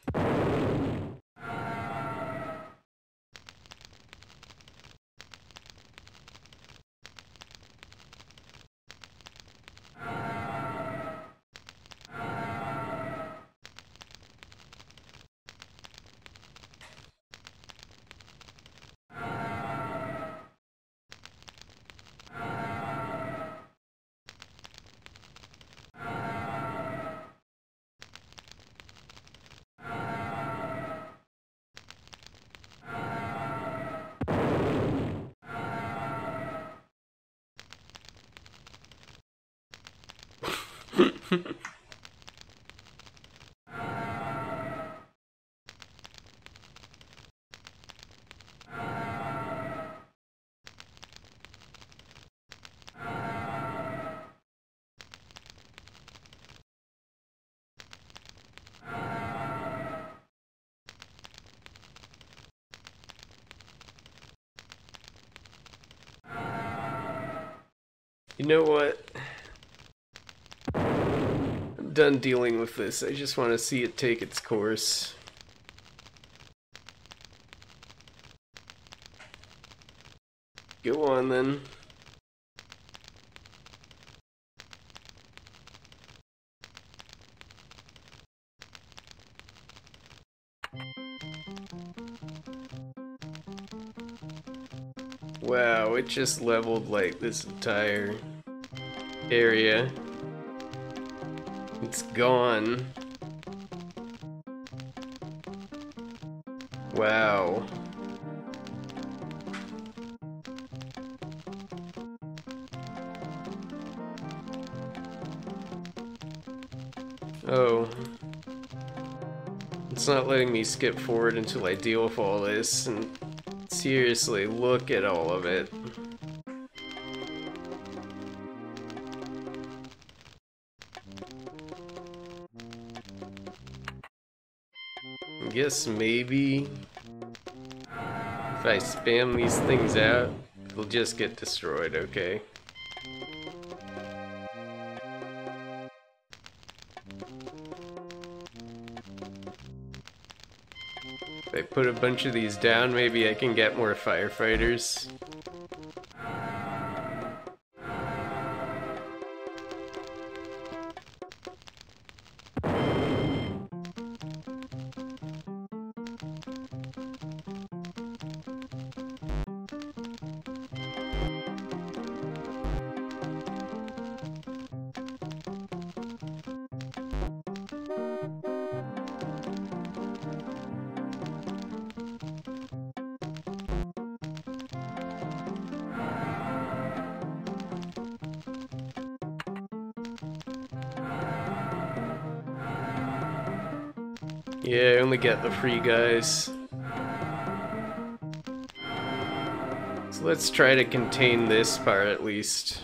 You know what? Done dealing with this. I just want to see it take its course. Go on then. Wow, it just leveled like this entire area. It's gone. Wow. Oh. It's not letting me skip forward until I deal with all this, and seriously, look at all of it. Guess maybe if I spam these things out they'll just get destroyed, okay? If I put a bunch of these down, maybe I can get more firefighters. Only you guys. So let's try to contain this part at least.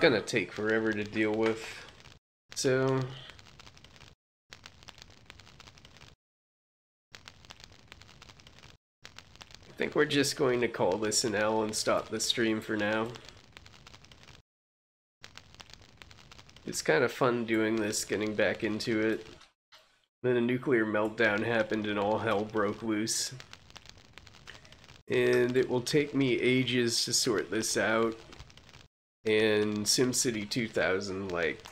Gonna take forever to deal with. So... I think we're just going to call this an L and stop the stream for now. It's kind of fun doing this, getting back into it. Then a nuclear meltdown happened and all hell broke loose. And it will take me ages to sort this out. And SimCity 2000, like,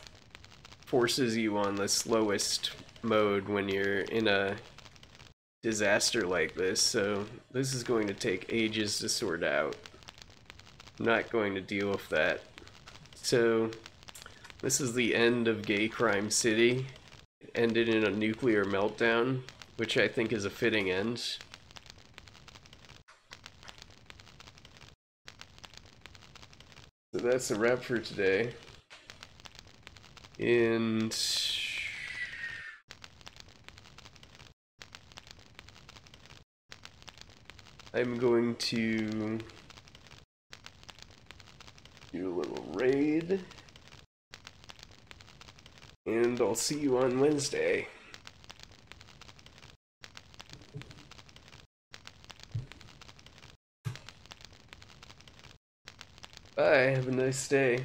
forces you on the slowest mode when you're in a disaster like this, so this is going to take ages to sort out. I'm not going to deal with that. So, this is the end of Gay Crime City. It ended in a nuclear meltdown, which I think is a fitting end. That's a wrap for today. And I'm going to do a little raid. And I'll see you on Wednesday. Have a nice day.